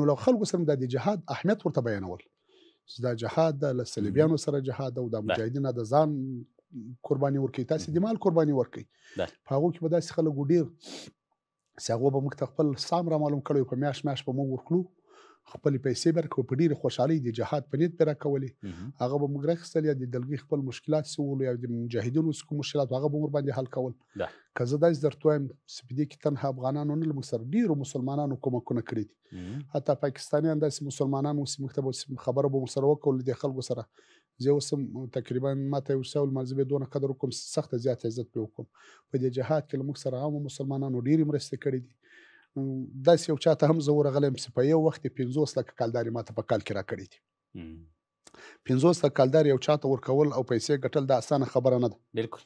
Speaker 2: نو له خلکو سره د جهاد اهمیت ورته بیانول دا جهاد د لسلیبیانو سره جهاد او د مجاهدینو د ځان قرباني ورکړي تاسو د مال قرباني
Speaker 1: ورکړي
Speaker 2: په هغه کې به داسې خلک ډیر چې هغه به موږ ته خپل سام را معلوم کړو په میاش میاش به موږ ورخلو خپل پیسې ورکو په ډیره خوشحالي د جهاد په نیت پیرا کولې هغه به موږ راخستل یا د دلګي خپل مشکلات سول یا د مجاهدینو څخه مشکلات هغه به مور باندې حل کول که زه داس درتویم سپیدې کې تنها افغانانو نه لمر سره ډیرو مسلمانانو کومکونه کړی دي حتی پاکستانیان داسې مسلمانانو سیمه ته خبره به سره وکول د خلکو سره زۀ اوس هم تقريباً ماته يو سياو لمانځي به دونه قدر وکړم چې سخته زياته عزت پرې وکړم په دې جهاد کې له موږ سره عامو مسلمانانو ډېرې مرستې کړې دي داسې يو چاته هم زه ورغلی يم چې په يو وخت يې پنځوس لکه کالدارې ماته په کال کې راکړې دي پنځوس لکه کالدارې يو چاته ورکول او پيسې ګټل دا اسانه خبره نه ده
Speaker 1: بالکل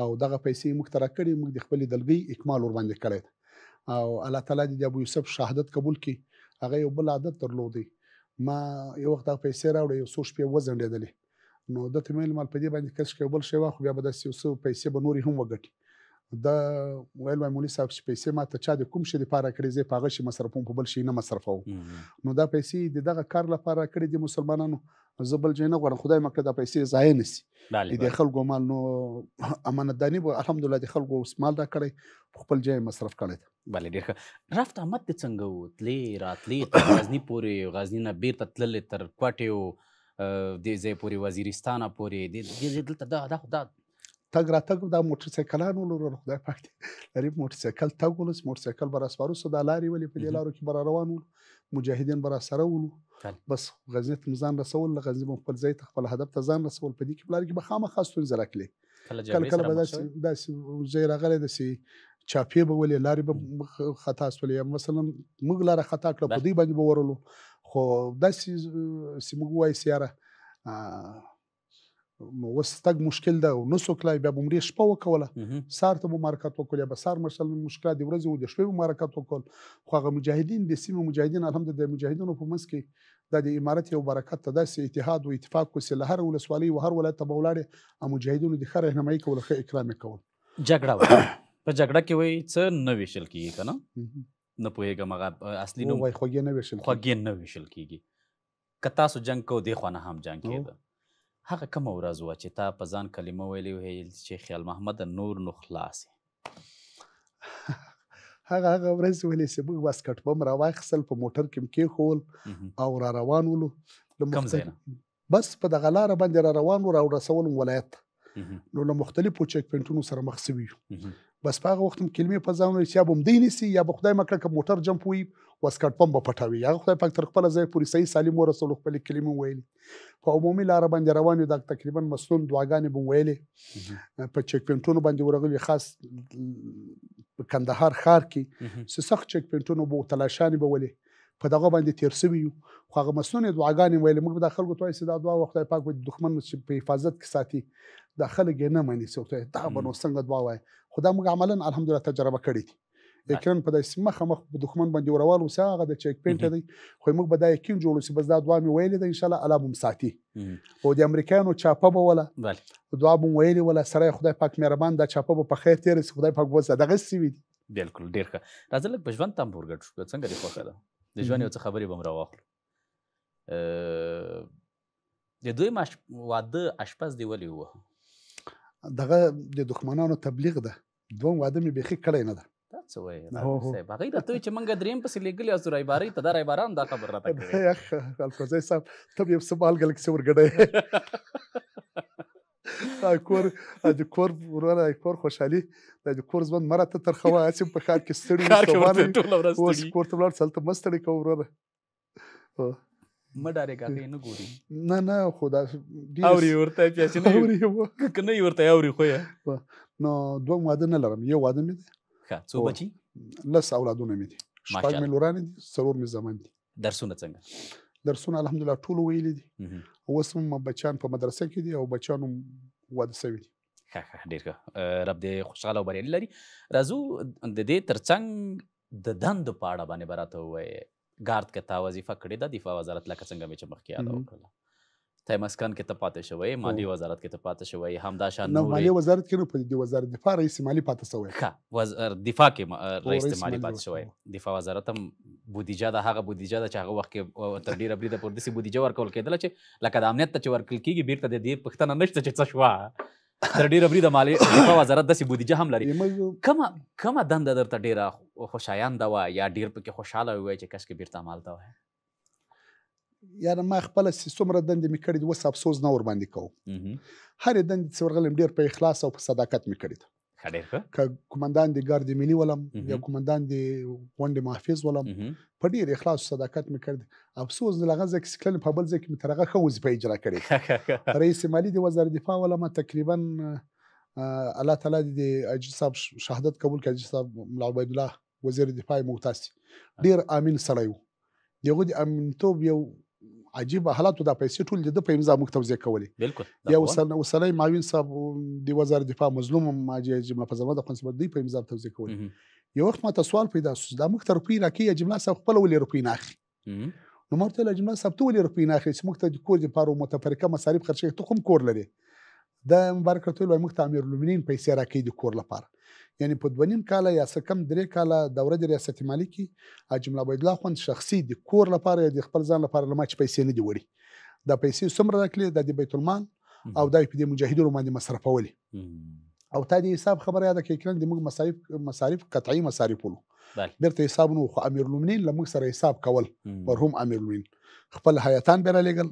Speaker 2: او دغه پيسې موږ ته راکړي موږ د خپلې دلګۍ اکمال ورباندې کړی ده او الله تعالی دې د ابو یوسف شهادت قبول کړي هغه یو بل عادت درلودی ما یو وخت هغه پیسې راوړې یو څو شپې وځنډېدلې نو ده ته مې ویل مال په دې باندې کس کې بل شی واخو بیا به داسې یو څه پیسې به نورې هم وګټي دا ویل وای مولوي صاحب چې پیسې ما ته چا د کوم شي لپاره کړې زه په هغه شي مصرفوم په بل شي نه مصرفوم نو دا پیسې د دغه کار لپاره کړې دي مسلمانانو زه بل ځای نه غواړم خدای مکه دا پیسې ضایع نه
Speaker 1: سي
Speaker 2: د خلکو مال نو امانتداري به الحمدلله د خلکو مال را کړی خپل ځای مصرف کړی
Speaker 1: بله ډېر ښه رفت آمد دې څنګه و تلې راتلې تر غزني پورې غزني نه بېرته تللې تر کوټې و دې ځای پورې وزیرستانه پورې دې دې دلته دا دا خو دا
Speaker 2: تګ راتګ دا موټر سایکلانو لورو خدای پاک دې لري موټر سایکل تګ ولس موټر سایکل بر اسوارو صدا لاري ولې په دې لارو کې بر روان ول مجاهدین بر سره ولو بس غزنی ته ځان رسول غزنی په خپل ځای ته خپل هدف ته ځان رسول په دې کې بلار کې به خامخا ستونزه راکلي
Speaker 1: کله
Speaker 2: کله کله به داسې داسې ځای راغلی داسې چاپې به ولې لارې به خطا سولې یا مثلا موږ لاره خطا کړه په دوی باندې به ورلو خو داسې چې موږ وایي سیاره نو اوس تګ مشکل ده او نسو کلای بیا به مړې شپه وکوله سار ته به مارکت وکړ یا به سار مثلا مشکلات د ورځې او د شپې به مارکت وکړ خو هغه مجاهدین د سیمې مجاهدین الحمدلله د مجاهدینو په منځ کې دا د امارت یو برکت ته داسې اتحاد و اتفاق و چې له هره ولسوالۍ و هر ولایت ته به ولاړې او مجاهدینو د ښه رهنمایي کوله ښه اکرام یې کول
Speaker 1: جګړه وه په جګړه کې وایي څه نه ویشل کیږي که نه نه پوهېږم هغه اصلي نوم
Speaker 2: وایي خوږې نه ویشل
Speaker 1: خوږې نه ویشل کیږي که تاسو جنګ کو دی خو نه هم جنګ کېده هغه کومه ورځ وه چې تا په ځان کلمه ویلې ویل چې خیال محمد نور نو خلاص
Speaker 2: هغه هغه ورځ ولې چې موږ واسکټ بم راواخیستل په موټر کې کېښول او را روان ولو
Speaker 1: کوم ځای
Speaker 2: بس په دغه لار باندې را روان و را رسول ولایت نو له مختلفو چک پوینټونو سره مخ
Speaker 1: شوی
Speaker 2: بس په هغه وخت هم کلمې په ځان ورسې یا بم دی نسی یا به خدای مکه که موټر جمپ وي واسکټ بم به پټاوي هغه خدای پاک تر خپل ځای پورې صحیح سالم ورسول خپل کلمې ویلي په عمومي لار باندې روان یو دا تقریبا مسنون دعاګانې بوم ویلې په چک پینټونو باندې ورغلي خاص په کندهار ښار کې سه سخت چک پینټونو بو تلاشانې به ولې په دغه باندې تیر سوي یو خو هغه مسنون دعاګانې ویلې موږ د خلکو توای سي دا دعا وخت پاک د دښمن چې په حفاظت کې ساتي د خلک نه مني څوک دا بنو څنګه دعا وای خدا موږ عملا الحمدلله تجربه کړې دي یقینا په داسې مخامخ په دښمن باندې وروال اوسه هغه د چیک پینټ دی خو موږ به دا یقین جوړو چې بس دا دعا مې ویلې ده ان شاء الله الله به ساتي او د امریکایانو چاپه به ولا دعا به ویلې ولا سره خدای پاک مهربان دا چاپه به په خیر تیر خدای پاک وځه دغه سی وي
Speaker 1: بالکل ډیر ښه راځل په ژوند تام ورګټ شو څنګه دی خوښه ده د ژوند یو څه خبرې بم راوخلو د دوی ماش واده اشپز دی ولې وه
Speaker 2: دغه د دښمنانو تبلیغ ده دوم واده مې بیخي کړی نه ده
Speaker 1: دا څه وایي صاحب هغه راته وایي چې مونږ دریم پسې لېږلي او رایبارۍ ته دا رایباران دا خبر راته کوي
Speaker 2: یخ الفوزی صاحب ته به یو څه مالګه لږ څه ورګډی کور د کور وروره کور خوشحالي د کور ژوند مراته ترخه وه هسې په ښار کې ستړي اوس کور ته ولاړ څلته مستړي کوه وروره
Speaker 1: مه ډارېږه هغه یې نه ګوري
Speaker 2: نه نه خو دا
Speaker 1: اوري ورته بیا چې نه
Speaker 2: اوري
Speaker 1: که نه یې ورته اوري خو یې
Speaker 2: نو دوه واده نه لرم یو واده مې دی
Speaker 1: ښه څو بچي
Speaker 2: لس اولادونه مې دي شپږ مې لوران دي څلور مې زامن دي
Speaker 1: درسونه څنګه
Speaker 2: درسونه الحمدلله ټول ویلي دي اوس هم بچیان په مدرسه کې دي او بچیان هم واده سوي دي
Speaker 1: ښه ښه ډیر ښه رب دې خوشحاله او بریالي لري راځو د دې ترڅنګ د دندو په اړه باندې به راته ووایې ګارد که تا وظیفه کړې ده دفاع وزارت لکه څنګه مې چې مخکې یاده وکړله ته مسکن کې ته پاتې شوی مالی وزارت کې ته پاتې شوی همدا شان نو
Speaker 2: مالی وزارت کې نو په دې وزارت دفاع رئیس مالی پاتې شوی
Speaker 1: ښه وزارت دفاع کې رئیس مالی پاتې شوی دفاع وزارت هم بودیجه ده هغه بودیجه ده چې هغه وخت کې تر ډیره بریده پر داسې بودیجه ورکول کېدله چې لکه د امنیت ته چې ورکړل کېږي بیرته د دې پوښتنه نشته چې څه شوه تر ډیره بری د مالیې دفاع وزارت داسې بودیجه هم لري کومه کومه دنده درته ډیره خوشایند وه یا ډیر پکې خوشاله وای چې کس کې بیرته مال ته وای
Speaker 2: یاره ما خپل څومره دندې مې کړې دي اوس افسوس نه ور باندې کوم هرې دندې چې ورغلم ډېر په اخلاص او په صداقت مې کړې ده
Speaker 1: ښه ډېر ښه
Speaker 2: که قومندان د ګارد ملي ولم
Speaker 1: مهم.
Speaker 2: یا قومندان د غونډې محافظ ولم
Speaker 1: مهم.
Speaker 2: په ډېر اخلاص او صداقت مې کړ افسوس د هغه ځای کې چې تللی په بل ځای کې مې تر هغه ښه وظیفه اجرا کړې
Speaker 1: ښه ښه ښه ښه
Speaker 2: رئیس مالي د وزارت دفاع ولم تقریبا اه، الله تعالی دې د حاجي صاحب ش- شهادت قبول کړي حاجي صاحب ملا عبیدالله وزیر دفاع موتاسی ډیر امین سړی وو دغه د امنتوب یو عجیب حالاتو دا پیسې ټول د په امضا موږ توزیع کولې
Speaker 1: بالکل
Speaker 2: یا وسله وسله معاون صاحب د وزارت دفاع مظلوم ماجی جمله په زموږ د خپل سبب دی په امضا توزیع کولې یو وخت ما ته سوال پیدا شو دا موږ تر پی راکی یا جمله صاحب خپل ولې روپی نه اخلي نو ما ورته جمله صاحب ته ولې روپۍ نه اخلې چې موږ ته د کور لپاره متفرقه مصارف خرچوي ته کوم کور لرې د مبارک رسول وایي موږ ته امیر المؤمنین پیسې راکوي د کور لپاره یعنی په دوه نیم کاله یا څه کم درې کاله دوره د ریاست مالي کې اجمل عبیدالله خوند شخصي د کور لپاره یا د خپل ځان لپاره له ما چې پیسې نه دي وړي دا پیسې څومره راکړي دا د بیت المال او دا په دې مجاهدینو باندې
Speaker 1: مصرفولې
Speaker 2: او تا دې حساب خبره یاده کړې کړنګ د موږ مصارف مصارف قطعي مصارف ولو بیرته حساب نو خو امیر لومنین له موږ سره حساب کول مرحوم امیر لومنین خپل حیاتان به
Speaker 1: رالیږل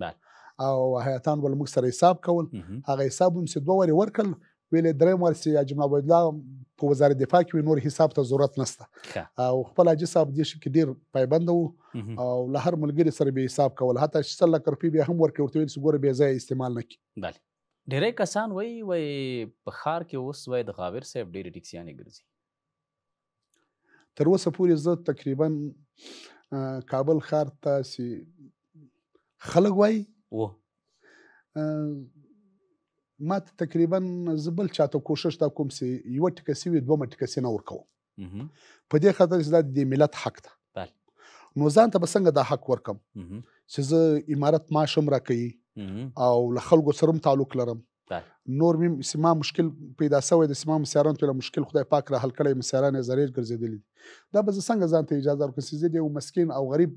Speaker 2: او حیاتان ول موږ سره حساب کول هغه حساب هم چې دوه وری ورکړ ویلې درې مور سي حاجی جناب الله په وزارت دفاع کې نور حساب ته ضرورت نشته او خپل حاجی صاحب دې شي کې ډیر پایبند وو او له هر ملګری سره به حساب کول حتی چې سل لک روپی به هم ورکړ ورته ویل چې ګوره به ځای استعمال نکي
Speaker 1: بله ډیری کسان وایي وایي په ښار کې اوس وایي د غاور صاحب ډیرې ټکسیانې ګرځي.
Speaker 2: تر اوسه پورې زه تقریبا کابل ښار ته چې خلک وایي
Speaker 1: و
Speaker 2: ما ته تقریبا زه بل چاته کوشش دا کوم چې یوه ټکسي وي دوه مټکسي نه ورکوم. په دې خاطر چې دا د ملت حق ده نو ځان ته به څنګه دا حق ورکم چې زه امارت معاش هم
Speaker 1: راکوي
Speaker 2: او له خلکو سره هم تعلق لرم نور مې سما مشکل پیدا شوی د سما مسیاران ټول مشکل خدای پاک را حل کړی مسیاران زریر ګرځېدلي دا به څنګه ځان ته اجازه ورکړم چې زه یو مسکین او غریب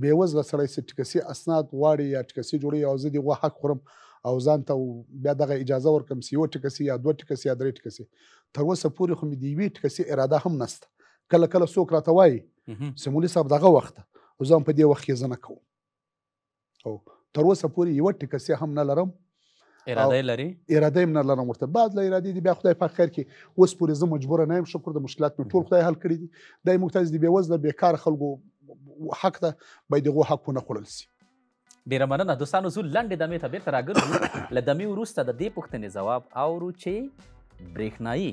Speaker 2: بې وزله سړی څه ټکسي اسناد غواړي یا ټکسي جوړوي او زه دې غوا حق خورم او ځان ته بیا دغه اجازه ورکم چې یو ټکسي یا دوه ټکسي یا درې ټکسي تر اوسه پورې خو مې د یوې ټکسي اراده هم نسته کله کله څوک راته وایي چې مولي صاحب دغه وخت زه هم په دې وخت کې زه نه کوم او تر اوسه پورې یوه ټکسي هم نه لرم
Speaker 1: اراده لري
Speaker 2: اراده هم نه لرم ورته بعد له اراده دی بیا خدای په خیر کې اوس پورې زه مجبور نه یم شکر د مشکلات مې ټول خدای حل کړی دي د موږ تاسو د بیوزله بیکار خلکو حق ده باید هغه حق نه خړل سي
Speaker 1: ډیره مننه دوستانو زو لنډې دمې ته بیرته راګرځو له دمې وروسته د دې پوښتنې ځواب اورو چې برېښنایی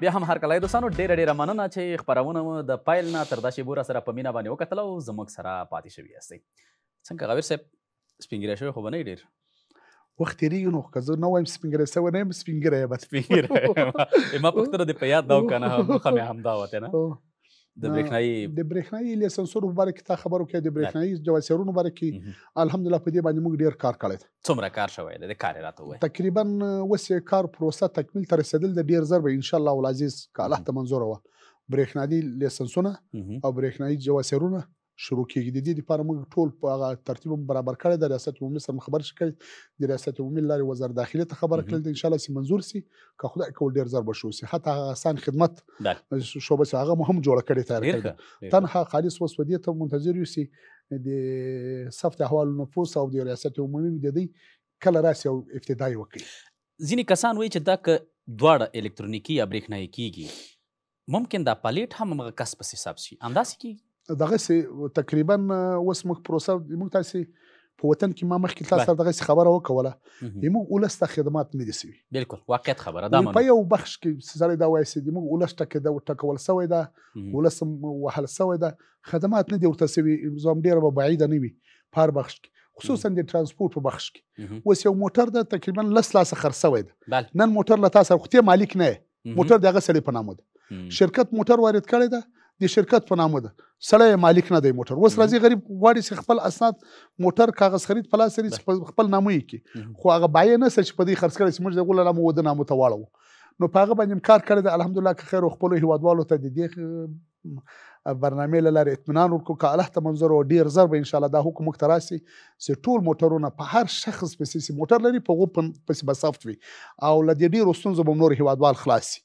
Speaker 1: بیا هم هر کله دوستانو ډیره ډیره مننه چې خبرونه مو د پایل نه تر داسې بوره سره په مینه باندې وکتل او زموږ سره پاتې شوی یاستئ څنګه غویر صاحب سپینګری شوی خو به نه ډیر
Speaker 2: وخت تیریږي نو که زه نه وایم سپینګری سوی نه یم سپینګری یم
Speaker 1: سپینګری ما پوښتنه دې په یاد دا وکړه نه مخه مې همدا وته نه د برېښنايي
Speaker 2: د برېښنايي لایسنسور په اړه کې تا خبرو کې د برېښنايي جواسیرونو باندې کې الحمدلله په دې باندې موږ ډیر کار کړی دی
Speaker 1: څومره کار شوی دی د کار راته وایي
Speaker 2: تقریبا اوس کار پروسه تکمیل تر رسیدل د ډیر زر به ان شاء الله العزیز که الله ته منظور و برېښنايي
Speaker 1: لایسنسونه
Speaker 2: او برېښنايي جواسیرونه شروع کیږي د دې لپاره موږ ټول په هغه ترتیب هم برابر کړی د ریاست عمومي سره خبر شي کړی د ریاست عمومي لارې وزارت داخله ته
Speaker 1: خبر
Speaker 2: کړل ان شاء الله سي منظور سي که خدای کول ډیر زر بشو سي حتی هغه آسان خدمت شوبه سي هغه هم جوړ کړی تیار
Speaker 1: کړی
Speaker 2: تنها خالص وس ودی ته منتظر یو سي د ثبت احوال نفوس او د ریاست عمومي د دی کله راسي او ابتدای وکړي
Speaker 1: ځینې کسان وایي چې دا که دواړه الکترونیکی یا برېښنایي کیږي ممکن دا پلیټ هم همغه کس پسې ثبت شي همداسې کیږي
Speaker 2: دغه سي تقریبا اوس موږ پروسه موږ تاسو په وطن کې ما مخکې تاسو سره دغه خبره وکوله موږ ولس ته خدمات نه دي سوي
Speaker 1: بالکل واقعیت خبره ده
Speaker 2: په یو بخش کې سره دا وایي چې موږ ولس ټکه دا ټکول سوی ده ولس وهل سوی ده خدمات نه دي ورته سوي زم ډیر به بعید نه وي په هر بخش کې خصوصا د ترانسپورت په بخش کې اوس یو موټر ده تقریبا لس لاسه خرڅوي ده نن موټر له تاسو خو ته مالک نه موټر د هغه سړي په نامه ده شرکت موټر وارد کړی ده د شرکت په نامه ده سړی مالک نه دی موټر اوس راځي غریب غواړي چې خپل اسناد موټر کاغذ خرید په لاس لري چې خپل نامه یې کړي خو هغه بایه نه چې په دې خرڅ کړی چې موږ د غول نامه ود نامه ته واړو نو په هغه باندې کار کړی دی الحمدلله که خیر خپل هیوادوالو ته د دې برنامې له لارې اطمینان ورکړو که الله ته منظور او ډیر زر به ان شاء الله دا حکم موږ ته راسي چې ټول موټرونه په هر شخص پسې چې موټر لري په هغو پسې به ثبت وي او له دې ډیرو ستونزو به نور هیوادوال خلاص
Speaker 1: شي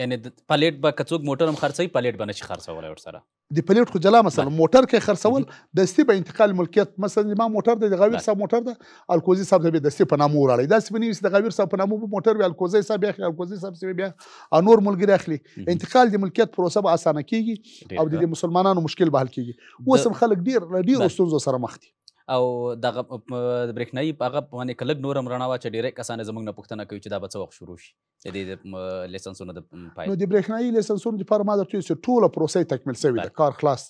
Speaker 1: یعنی پلیټ به که څوک موټر هم خرڅوي پلیټ به نشي خرڅولی ورسره
Speaker 2: د پلیټ خو جلا مثلا موټر کې خرڅول د ستی به انتقال ملکیت مثلا ما موټر دی د غویر صاحب موټر ده الکوزي صاحب ته به دستي په نامو وراړي داسې به نه وي چې د غویر صاحب په نامو به موټر وي الکوزي صاحب یې اخلي الکوزي صاحب سره بیا او نور ملګري اخلي انتقال د ملکیت پروسه به اسانه کیږي ډېر او د ښه. دې مسلمانانو مشکل به حل کیږي اوس د- هم خلک ډیر له ډیرو بله. ستونزو سره مخ دي
Speaker 1: او دغه پ- د برېښنايي هغه باندې که لږ نور هم رڼا واچه ډېری کسان زموږ نه پوښتنه کوي چې دا به څه وخت شروع شي د دې لسنسونو د پای
Speaker 2: نو د برېښنايي لسنسونو لپاره ما درته چې ټوله پروسه تکمیل شوې ده کار خلاص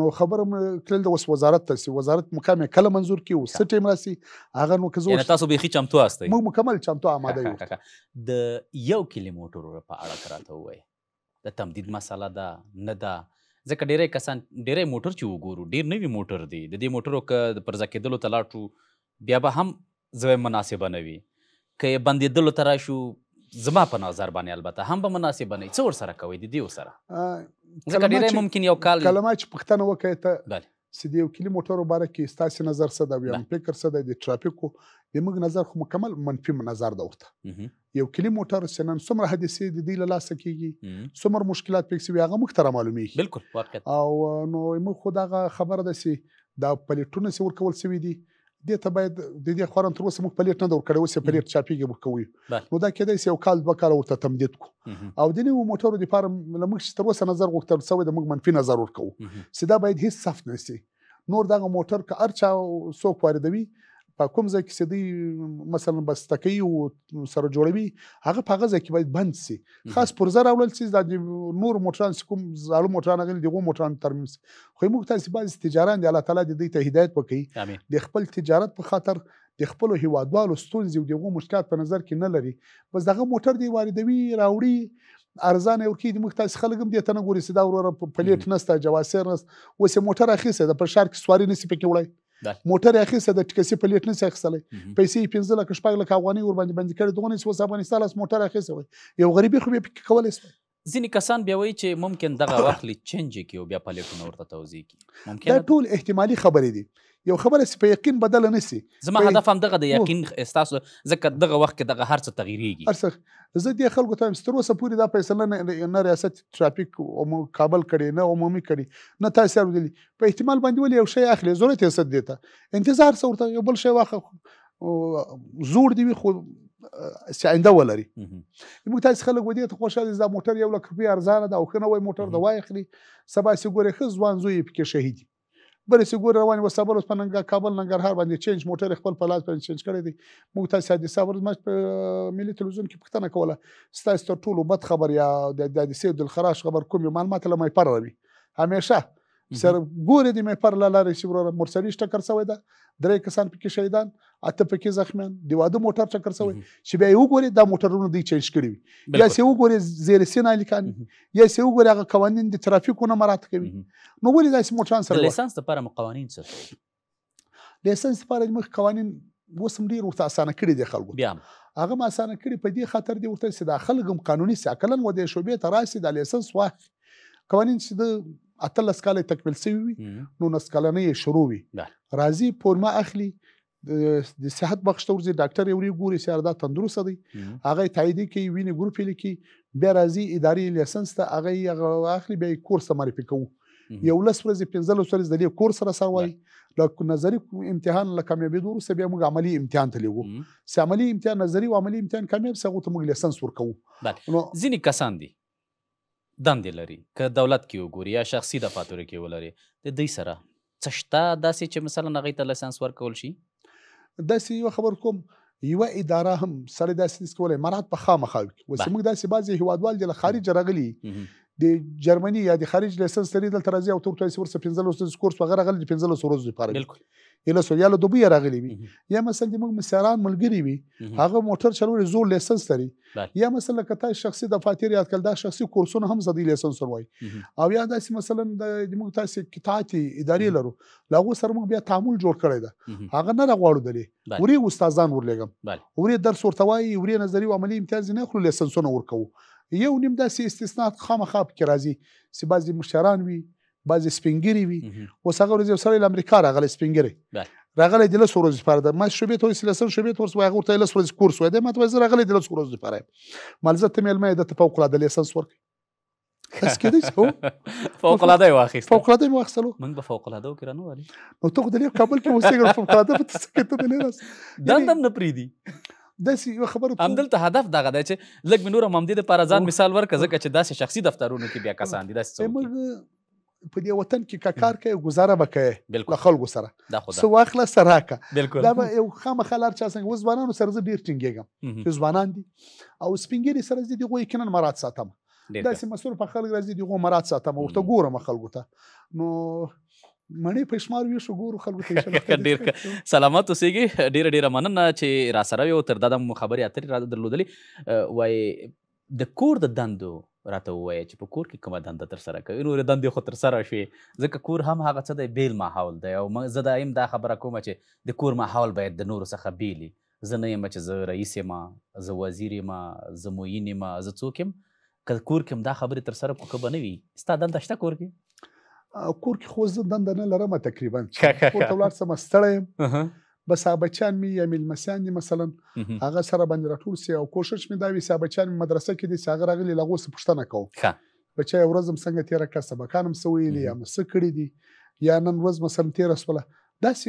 Speaker 2: نو خبره کړل د اوس وزارت ته سي وزارت مقام کله منزور کی او څه ټیم راسي هغه نو که زه
Speaker 1: یعنی تاسو به خي چمتو استئ
Speaker 2: مو مکمل چمتو آماده یو
Speaker 1: د یو کیلومتر په اړه تراته وای د تمدید مساله ده نه ده ځکه ډیری کسان ډیری موټر چې وګورو ډیر نوی موټر دی د دې موټرو که د پرزا کېدلو ته لاړ شو بیا به هم ځای مناسبه نه وي که یې بندېدلو ته راشو زما په نظر باندې البته هم به مناسبه نه وي څه ورسره کوئ د دې سره ځکه ډیری ممکن یو کال
Speaker 2: کلمه چې پوښتنه وکړې ته بله چې د یو کلي موټرو باره کې ستاسو نظر څه ده ویم فکر څه ده د ترافیکو د موږ نظر خو مکمل منفي نظر ده ورته یو کلي موټر چې نن څومره حادثې د دې له لاسه کېږي څومره مشکلات پکې شوي هغه موږ ته رامعلومېږي
Speaker 1: بالکل واقعیت
Speaker 2: او نو موږ خو دغه خبره ده چې دا پلیټونه چې ورکول شوي دي دې ته باید د دې خورن تر اوسه موږ پلیټ نه دور کړی اوس یې پلیټ چاپیږي موږ کوو نو دا کېدای شي یو کال دوه کال ورته تمدید کو او د نوو موټرو لپاره موږ چې تر اوسه نظر غوښتل شوی د موږ منفي نظر ورکوو چې دا باید هیڅ صف نه شي نور دغه موټر که هر چا څوک واردوي په کوم ځای کې چې دوی مثلا بستکۍ او سره جوړوي هغه په هغه ځای کې باید بند سي خاص پرزه راوړل سي دا نور موټران چې کوم زاړه موټران غلي دغه موټران ترمیم سي خو موږ تاسو باز تجاران دی الله تعالی دې دوی ته هدایت وکړي د خپل تجارت په خاطر د خپل هیوادوالو ستونزې او دغه مشکلات په نظر کې نه لري بس دغه موټر دی واردوي راوړي ارزانه ورکی د موږ تاسو خلک هم دې ته نه ګوري چې دا وروره پلیټ نسته جواسیر نسته اوس موټر اخیسته د په شهر کې سواری نسی پکې وړای موټر یې اخیسته د ټکسي په لیټ نه سي اخیستلی پیسې یې پنځه لکه شپږ لکه افغانۍ ورباندې بندي کړې دغه نسي اوس افغانستان لاس موټر اخیسته وای یو غریبي خو به یې پکې کولی سوای
Speaker 1: ځینې کسان بیا وایي چې ممکن دغه واخلي چنج یې کړي او بیا پلیټونه ورته توضیح
Speaker 2: کړي دا ټول احتمالي خبرې دي یو خبره چې په یقین بدله نه سي
Speaker 1: زما هدف هم دغه د یقین ستاسو ځکه دغه وخت کې دغه هر څه تغیریږي
Speaker 2: هر څه زه دې خلکو ته تر اوسه پورې دا فیصله نه نه ریاست ترافیک او کابل کړي نه عمومي کړي نه تاسو اورېدلي په احتمال باندې ولې یو شی اخلي ضرورت یې څه دی ته انتظار څه ورته یو بل شی واخه زوړ دی وي خو ساینده ولري موږ تاسو خلک ودی ته خوشاله دا موټر یو لک روپۍ ارزانه ده او ښه نوی موټر د وای اخلي سبا سي ګورې ښه ځوان زوی پکې شهید بل سي ګور روان و صبر اوس په ننګ کابل ننګرهار باندې چینج موټر خپل په لاس باندې چینج کړی دی موږ تاسو د صبر مچ په ملي تلویزیون کې پښتنه کوله ستاسو تر ټولو بد خبر یا د حادثې د خراش خبر کوم معلومات لمه پر روي همیشه سر ګورې د میپر له لارې چې وروره مرسلیش ټکر شوی ده درې کسان پکې شهیدان اته پکې زخمیان د واده موټر ټکر شوی چې بیا یې وګورې دا موټرونه دوی چینج کړي وي یا چې وګورې زیر سینا لیکان یا چې وګورې هغه قوانین د ترافیکو نه مراعات کوي نو ولې داسې موټران سره
Speaker 1: لیسانس لپاره مو قوانین څه
Speaker 2: لیسنس لپاره د مخ قوانین اوس هم ډیر ورته اسانه کړي دي خلکو
Speaker 1: بیا
Speaker 2: هغه ما اسانه کړي په دې خاطر دی ورته چې دا خلک هم قانوني سي عقلن و دې شوبې ته راسي د لیسنس واخلي قوانین چې د اتلس کاله تکمیل سوي وي نو نس کلنه یې شروع وي راځي پورما اخلي د صحت بخش ته ورځي ډاکټر یې وری ګوري چې دا تندرست دی هغه تایید کوي ویني ګروپ لیکي بیا راځي اداري لیسنس ته هغه یې اخلي بیا کورس ته معرفي کوي یو لس ورځې پنځلس ورځې د دې کور سره سره وای له نظري امتحان له کامیابېدو وروسته بیا موږ عملي امتحان ته لیږو چې عملي امتحان نظري او عملي امتحان کامیاب سي هغو ته موږ لایسنس ورکوو
Speaker 1: نو ځینې کسان دي دندې لري که دولت کې وګوري یا شخصي دفاترو کې ولري د دوی سره څه شته داسې چې مثلا هغوی ته لایسنس ورکول شي؟
Speaker 2: داسې یوه خبر کوم یوه اداره هم سړی داسې نس کولای مراد په خامخا وي
Speaker 1: اوس
Speaker 2: موږ داسې بعضې هیوادوال دي له خارج راغلي د جرمني یا د خارج لایسنس لري دلته راځي او تورته یې ورسره پنځلس ورځې کورس وغیره غلي د پنځلس ورځو لپاره
Speaker 1: بالکل
Speaker 2: یله سو یا له دوبۍ راغلي وي یا مثلا د موږ مسیران ملګري وي هغه موټر چلولې زور لایسنس لري
Speaker 1: بله.
Speaker 2: یا مثلا که تاسو شخصي دفاتر یاد کړل دا شخصي کورسونه هم زدي لیسنسور
Speaker 1: وای
Speaker 2: او یا داسې مثلا د موږ تاسو قطاعتي ادارې لرو لاغو سره موږ بیا تعامل جوړ کړی دا هغه نه راغواړو دلې وري استادان ورلګم وري درس ورته وای وري نظری او عملی امتیاز نه خلو لیسنسونه ورکو یو نیم داسې استثناات خامخا پکې راځي چې بعضي مشران وي بعضی سپینګری وي اوس هغه ورځ یو سړی له امریکا راغلی سپینګری راغلی د لس ورځې لپاره د ما شوبې ته وسیله سم شوبې ته ورسوه هغه ورته لس ورځې کورس وای د ما ته راغلی د لس ورځې لپاره مالزه ته مېلمه د ته فوق العاده لیسنس ورکړي خس کېدای شي هو
Speaker 1: فوق العاده یې واخیست
Speaker 2: فوق العاده مې واخیستلو
Speaker 1: موږ به فوق العاده وکړو نه والي
Speaker 2: نو ته خو د کابل کې اوسېږې فوق العاده په څه کې ته د
Speaker 1: لیرس دندم نه پریدي
Speaker 2: داسې یو خبره کوم
Speaker 1: همدلته هدف دغه دی چې لږ مې نور هم همدې دپاره ځان مثال ورکړه ځکه چې داسې شخصي دفترونو کې بیا کسان دي داسې څوک
Speaker 2: موږ په دې وطن کې که کار کوې ګزاره به کوې
Speaker 1: له
Speaker 2: خلکو سره
Speaker 1: څه
Speaker 2: واخله څه
Speaker 1: راکړه
Speaker 2: دا به یو خامخا لار چا څنګه اوس ځوانانو سره زه ډېر ټینګېږم چې ځوانان دي او سپینګیري سره زه د هغوی یقینا مراد ساتم داسې مسور په خلک راځي د هغو مراد ساتم ورته ګورم خلکو ته نو مڼې په شمار ویشو ګورو خلکو ته
Speaker 1: شناخته ډیر سلامات اوسېږي ډیر ډیر مننه چې را سره یو تر دا د خبرې اترې را درلودلې وای د کور د دندو راته ووایه چې په کور کې کومه دنده تر سره کوي نورې دندې خو تر سره شوې ځکه کور هم هغه څه دی بیل ماحول دی او زه دایم دا خبره کوم چې د کور ماحول باید د نورو څخه بیلي زه نه یم چې زه رئیس یم، زه وزیر یم، زه معین یم، زه څوک یم. که کور کې هم دا خبرې تر سره کړو ښه به نه وي؟ ستا دنده شته کور کې؟
Speaker 2: کور کې خو زه دنده نه لرم تقریبا
Speaker 1: چې
Speaker 2: کور ته ولاړ سم ستړی یم بس هغه بچیان مې یا میلمسیان دي مثلا هغه سره باندې راټول سي او کوشش مې دا وي چې بچیان مې مدرسه کې دي چې هغه راغلي له هغو څه پوښتنه کوم بچی ورځ هم څنګه تېره کړه سبقان هم څه ویلي یا مو څه کړي دي یا نن ورځ مثلا تېره شوله داسې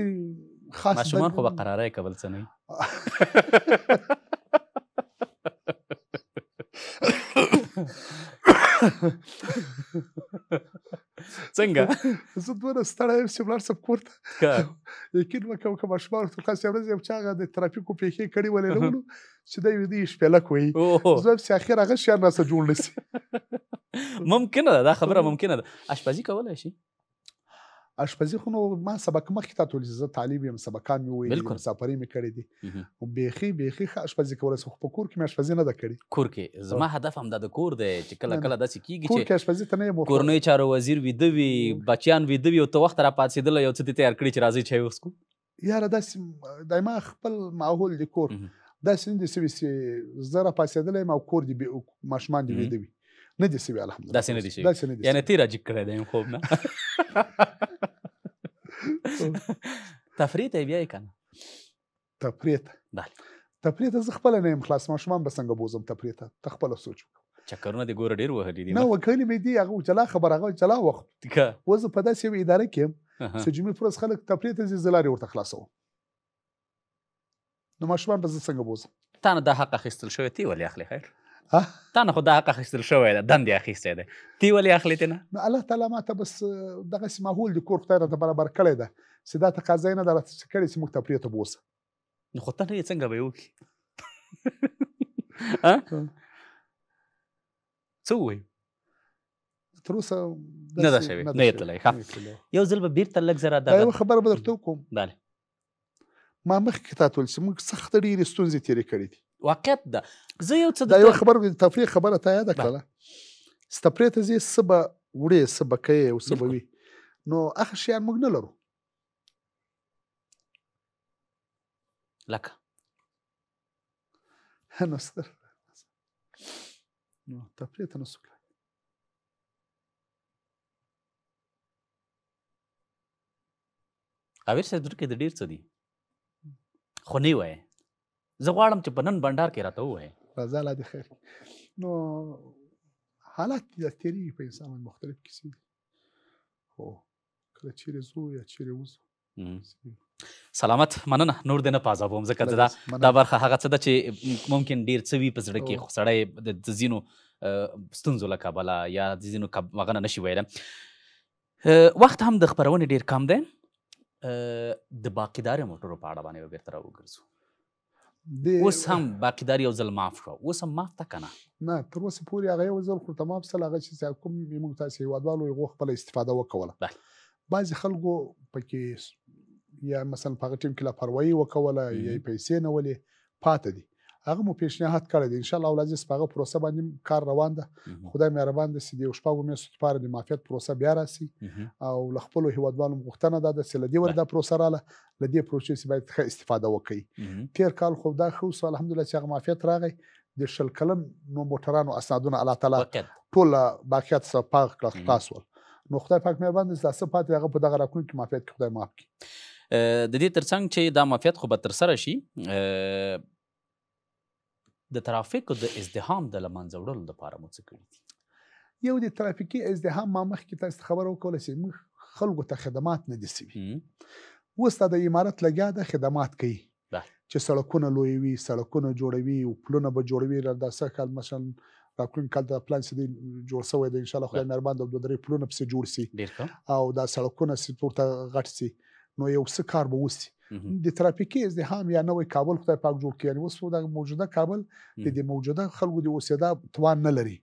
Speaker 2: خاص
Speaker 1: ماشومان خو به قراره کول څه نه څنګه
Speaker 2: زه دومره ستړی یم چې ولاړ سم کور ته یقین وکړم که ماشومان ورته کړه چې ورځ یو چا هغه د ترافیکو پېښې کړي ولې نه ولو چې دی ویده یې شپېلک وایي زه هم چې اخر هغه شیان راسه جوړ نه سي
Speaker 1: ممکنه ده دا خبره ممکنه ده اشپزي کولی شي
Speaker 2: اشپزي خو نو ما سبق مخکې تا تول زه طالب یم سبقان مې ویلي
Speaker 1: دي
Speaker 2: مسافرۍ مې کړې دي او بیخي بیخي ښه اشپزي کولی شم خو په کور کې مې اشپزي نه ده کړې
Speaker 1: کور کې زما هدف همدا د کور دی چې کله کله داسې کېږي
Speaker 2: کور کې اشپزي ته نه یم
Speaker 1: کورنۍ چارو وزیر ویده وي بچیان ویده وي او ته وخت را پاڅېدلی یو څه دې تیار کړي چې راځئ چای وڅښو
Speaker 2: یاره داسې دایما خپل ماحول د کور داسې نه دي سوي چې زه را پاسېدلی یم او کور دې ماشومان
Speaker 1: دې
Speaker 2: ویده وي نه دي سوي الحمدلله
Speaker 1: داسې نه دي سوي
Speaker 2: داسې نه دي یعنې
Speaker 1: تی را جګ کړی دی یم خوب نه تفریح ته یې بیایې که نه
Speaker 2: تفریح ته
Speaker 1: بله
Speaker 2: تفریح ته زه خپل نه يم خلاص ماشومان به څنګه بوزم تفریح ته ته خپل سوچ وکړه
Speaker 1: چکرونه دې ګوره ډیر وهلي دي
Speaker 2: نه وکړي مې دي هغه جلا خبره هغه جلا وخت ټیکه وزه په داسې یو اداره کې چې جمعې پرز خلک تفریح ته ځي زلاري ورته خلاصو نو ماشومان به زه څنګه بوزم
Speaker 1: تا نه دا حق اخیستل شوی تی ولې اخلي خیر تا نه خو دا حق اخیستل شوی ده دندې اخیستی دی تی ولې اخلې تی نه
Speaker 2: نو الله تعالی ما ته بس دغسې ماحول د کور خدای راته برابر کړی ده چې دا تقاضا یې نه ده راته چې کړې چې موږ تفریح ته بوسه
Speaker 1: نو خو ته نه یې څنګه به یې وکړي څه ووایو
Speaker 2: تر اوسه
Speaker 1: نه ده شوې نه یې تللی ښه یو ځل به بېرته لږ زره
Speaker 2: دا
Speaker 1: یوه
Speaker 2: خبره به درته وکړم
Speaker 1: بله
Speaker 2: ما مخکې تا ته ویل چې موږ سخته ډېرې ستونزې تېرې کړې دي
Speaker 1: واقعیت ده زه یو څه
Speaker 2: دا یوه خبره د تفریح خبره تا یاده کړله چې تفریح ته ځې څه به وړې څه به کوې او څه به وي نو هغه شیان موږ نه لرو
Speaker 1: لکه
Speaker 2: نو ستر نو تفریح ته نسو کړی
Speaker 1: اویر صاحب درکې د ډیر څه دي خو نه وای زه غواړم چې په نن بندر کې راته وای
Speaker 2: رضا لا دې خیر نو حالات د تیری په انسان مختلف کیسې دي خو کله چیرې ځو یا چیرې وځو
Speaker 1: سلامت مننه نور دې نه پازابوم ځکه دا دا برخه هغه څه ده چې ممکن ډیر څه وي په زړه کې خو سړی د ځینو ستونزو له کبله یا د ځینو هغه نه نشي ویلی وخت هم د خپرونې ډیر کم دی د باقیدارې موټرو په اړه باندې به بېرته راوګرځو اوس هم باقی دار یو ځل معاف شو اوس هم معاف ده کنه
Speaker 2: نه تر اوسه پورې هغه یو ځل خو تمام سل هغه چې کوم موږ تاسو هیوادوالو یې خپل استفاده وکوله بعضی خلکو پکې یا مثلا په هغه ټیم کې لاپروايي وکوله یا پیسې نه ولې پاتې دي هغه مو پیشنهاد کړی دی ان شاء الله ولازم په هغه پروسه باندې کار روان ده خدای مهربان دی چې د شپږو میاشتو لپاره د معافیت پروسه بیا راسي او له خپل هیوادوالو غوښتنه ده چې لدی ور د پروسه رااله له دې پروسې باید ښه استفاده وکړي تیر کال خو دا خو سو الحمدلله چې هغه معافیت راغی د شل کلن نو موټرانو اسنادونه الله تعالی ټول باقیات سره پاک کړه خلاص ول نو خدای پاک مهربان دي تاسو پاتې هغه په دغه راکون کې معافیت کې خدای معاف کړي
Speaker 1: د دې ترڅنګ چې دا معافیت خو به تر سره شي د ترافیکو د ازدحام د لمنځه وړلو لپاره مو څه کړي دي؟
Speaker 2: یو د ترافیکي ازدحام ما مخکې تاسو ته خبره وکوله چې موږ خلکو ته خدمات نه دي سوي اوس دا د امارت لګیا ده خدمات کوي چې سړکونه لویوي سړکونه جوړوي او پلونه به جوړوي را دا سږ کال مثلا راتلونکي کال ته پلان چې دی جوړ شوی دی انشاءالله خدای مهربان د دوه درې پلونه پسې جوړ سي او دا سړکونه سي پورته غټ سي نو یو څه کار به وسی د ترافیکي ازدحام یا نوې کابل خدای پاک جوړ کړي اوس دا موجوده کابل د دې موجوده خلکو د اوسېدا توان نه لري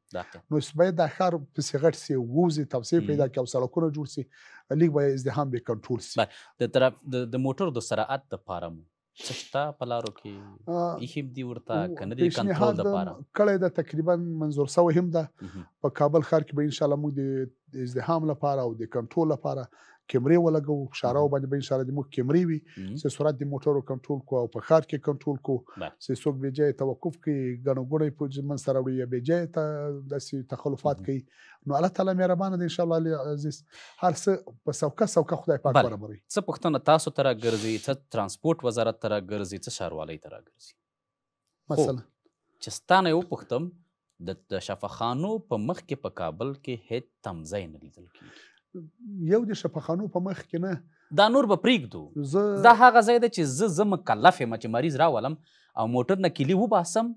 Speaker 2: نو باید دا ښار په سیغټ سي ووزي توسعه پیدا کړي او سړکونه جوړ سي لیک به ازدحام به کنټرول سي
Speaker 1: د طرف د موټر د سرعت لپاره مو څه شته په لارو کې ایښي دي ورته که نه دي کنټرول دپاره
Speaker 2: کړی ده تقریبا منظور سوی هم ده په کابل ښار کې به انشاءالله موږ د ازدحام لپاره او د کنټرول لپاره کیمرې ولګوو په شاراو باندې به انشاءالله د موږ کیمرې وي چې سرعت د موټرو کنټرول کو او په ښار کې کنټرول کو چې څوک بې ځایه توقف کوي ګڼه ګوڼه یې په منځته راوړي یا بې ځایه داسې تخلفات کوي نو الله تعالی مهربان دی ان شاء الله علی عزیز هر څه په سوکه سوکه خدای پاک برابروي
Speaker 1: څه پښتنه تاسو تر ګرځي څه ترانسپورت وزارت تر ګرځي څه شاروالۍ تر ګرځي
Speaker 2: مثلا
Speaker 1: چې ستانه یو پښتم د شفاخانو په مخ کې په کابل کې هیڅ تمځای نه لیدل کیږي
Speaker 2: یو د شفاخانو په مخ کې نه
Speaker 1: دا نور به پریږدو زه دا هغه ځای دی چې زه زه مکلف یم چې مریض راولم او موټر نه کیلي وباسم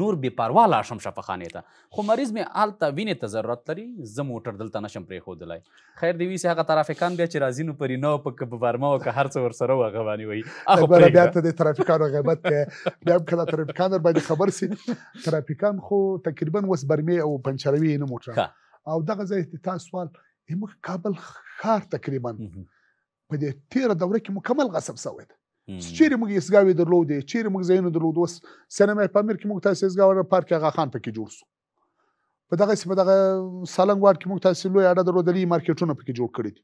Speaker 1: نور بې پروا لاړ شم شفاخانې ته خو مریض مې هلته وینې ته ضرورت لري زه موټر دلته نشم پرېښودلی خیر دې وي چې هغه ترافیکان بیا چې راځي نو په رینو په که په برمه او که هر څه ورسره و هغه باندې وایي هغه پرېږده
Speaker 2: بیا ته د ترافیکانو غیبت کوي بیا هم کله ترافیکان در باندې خبر سي ترافیکان خو تقریبا اوس برمې او پنچروي نه موټر او دغه ځای ته سوال موږ کابل ښار تقریبا په دې تیره دوره کې مکمل غصب شوی دی چیرې موږ ایسګاوې درلودې چیرې موږ ځایونه درلود اوس سینما پامیر کې موږ تاسو ایسګا ورنه پارک هغه خان پکې جوړ شو په دغه سیمه دغه سالنګ وارډ کې موږ تاسو لوی اډه درلودلې مارکیټونه پکې جوړ کړی دي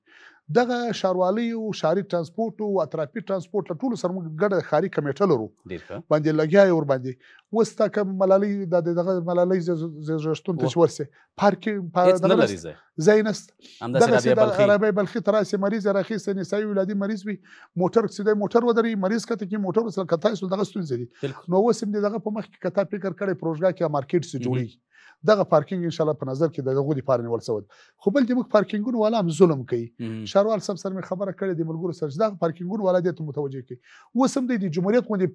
Speaker 2: دغه شاروالي او شاري ترانسپورت او اطرافي ترانسپورت له ټولو سره موږ ګډه خاري کمیټه لرو باندې لګیا یې ور باندې اوس تا که ملالۍ د دغه ملالۍ زیږښتون ته چې ورسې پارکینګ
Speaker 1: په هیڅ
Speaker 2: نه لري ځای ځای نشته همداسې رابیا بلخي رابیا بلخي ته راسي مریض یې راخیستی نسایي ولادي مریض وي موټر کښې دی موټر ودري مریض کته کې موټر ورسره کتای سول دغه ستونزې دي نو اوس هم دغه په مخ کې کته فکر کړی پروژګا کې مارکیټ څه جوړیږي دغه پارکینګ ان شاء الله په نظر کې دغه غو دي پاره نیول سوی خو بل دې موږ پارکینګونو والا هم ظلم کوي شاروال صاحب سره مې خبره کړې د ملګرو سره چې دغه پارکینګونو والا دې ته متوجه کړي اوس هم د جمهوریت غوندې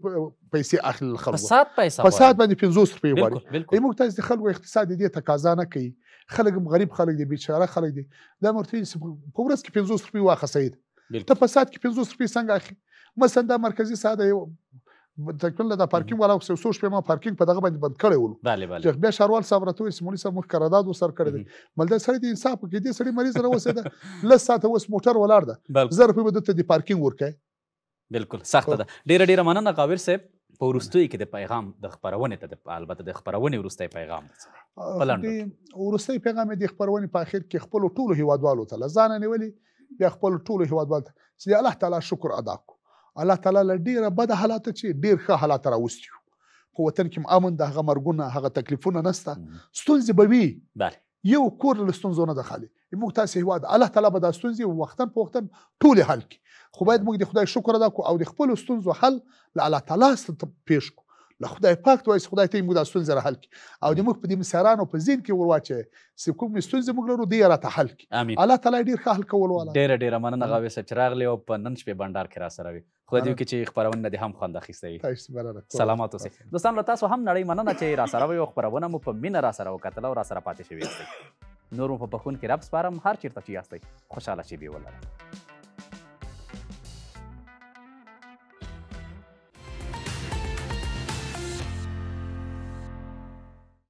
Speaker 2: پیسې اخلي له خلکو
Speaker 1: فساد پیسې
Speaker 2: فساد باندې 50 روپۍ غواړي موږ تاسو د خلکو اقتصاد دې تقاضا نه کوي خلک هم غریب خلک دي بیچاره خلک دي دا مرتين په ورځ کې 50 روپۍ واخه سید ته په سات کې 50 روپۍ څنګه اخلي مثلا دا مرکزی ساده یو تقریبا د پارکینګ والا خو څو شپې ما پارکینګ په دغه باندې بند کړی ول
Speaker 1: بله بله
Speaker 2: چې بیا شاروال صاحب راته ویل سمونی صاحب مخ قرارداد وسر کړی دی مل دا سړی د انصاف کې دې سړی مریض نه وسه ده لس ساعت وس موټر ولاړ ده زر په بده ته د پارکینګ ورکه
Speaker 1: بالکل سخته ده ډیره ډیره مننه غاویر صاحب په ورستوي کې د پیغام د خبرونې ته د البته د خبرونې ورستي پیغام
Speaker 2: دی ورستي پیغام د خبرونې په اخر کې خپل ټولو هیوادوالو ته لزان نیولي بیا خپل ټولو هیوادوالو ته چې الله تعالی شکر ادا کو الله تعالی له ډیره بد حالات چې ډیر ښه حالات راوستي په وطن کې امن د هغه مرګونه هغه تکلیفونه نسته ستونزې به وي
Speaker 1: بله
Speaker 2: يو کور له ستونزو نه ده خالي موږ تاسې هیواد الله تعالی به دا ستونزې وختن په وختن ټولې حل کړي خو باید موږ د خدای شکر ادا کو او د خپل ستونزو حل له الله تعالی سره پیش کو له خدای پاک ته وایي خدای ته موږ دا ستونزې را حل کړي او د موږ په دې مسیرانو په ذهن کې ورواچي چې کوم ستونزې موږ لرو دی را ته حل
Speaker 1: کړي
Speaker 2: الله تعالی ډیر ښه حل کول والا
Speaker 1: ډیر ډیر مننه غاوي صاحب چې راغلی او په نن شپې بندر کې را سره وي خدای دې وکړي چې خپرونه نه دې هم خوند اخیستی وي سلامات اوسئ دوستان له تاسو هم نړۍ مننه چې راسره وئ او خپرونه مو په مینه راسره وکتله او راسره پاتې شوي یاستئ نور مو په بخون کې رب سپارم هر چیرته چې یاستئ خوشحاله شیبې ولرئ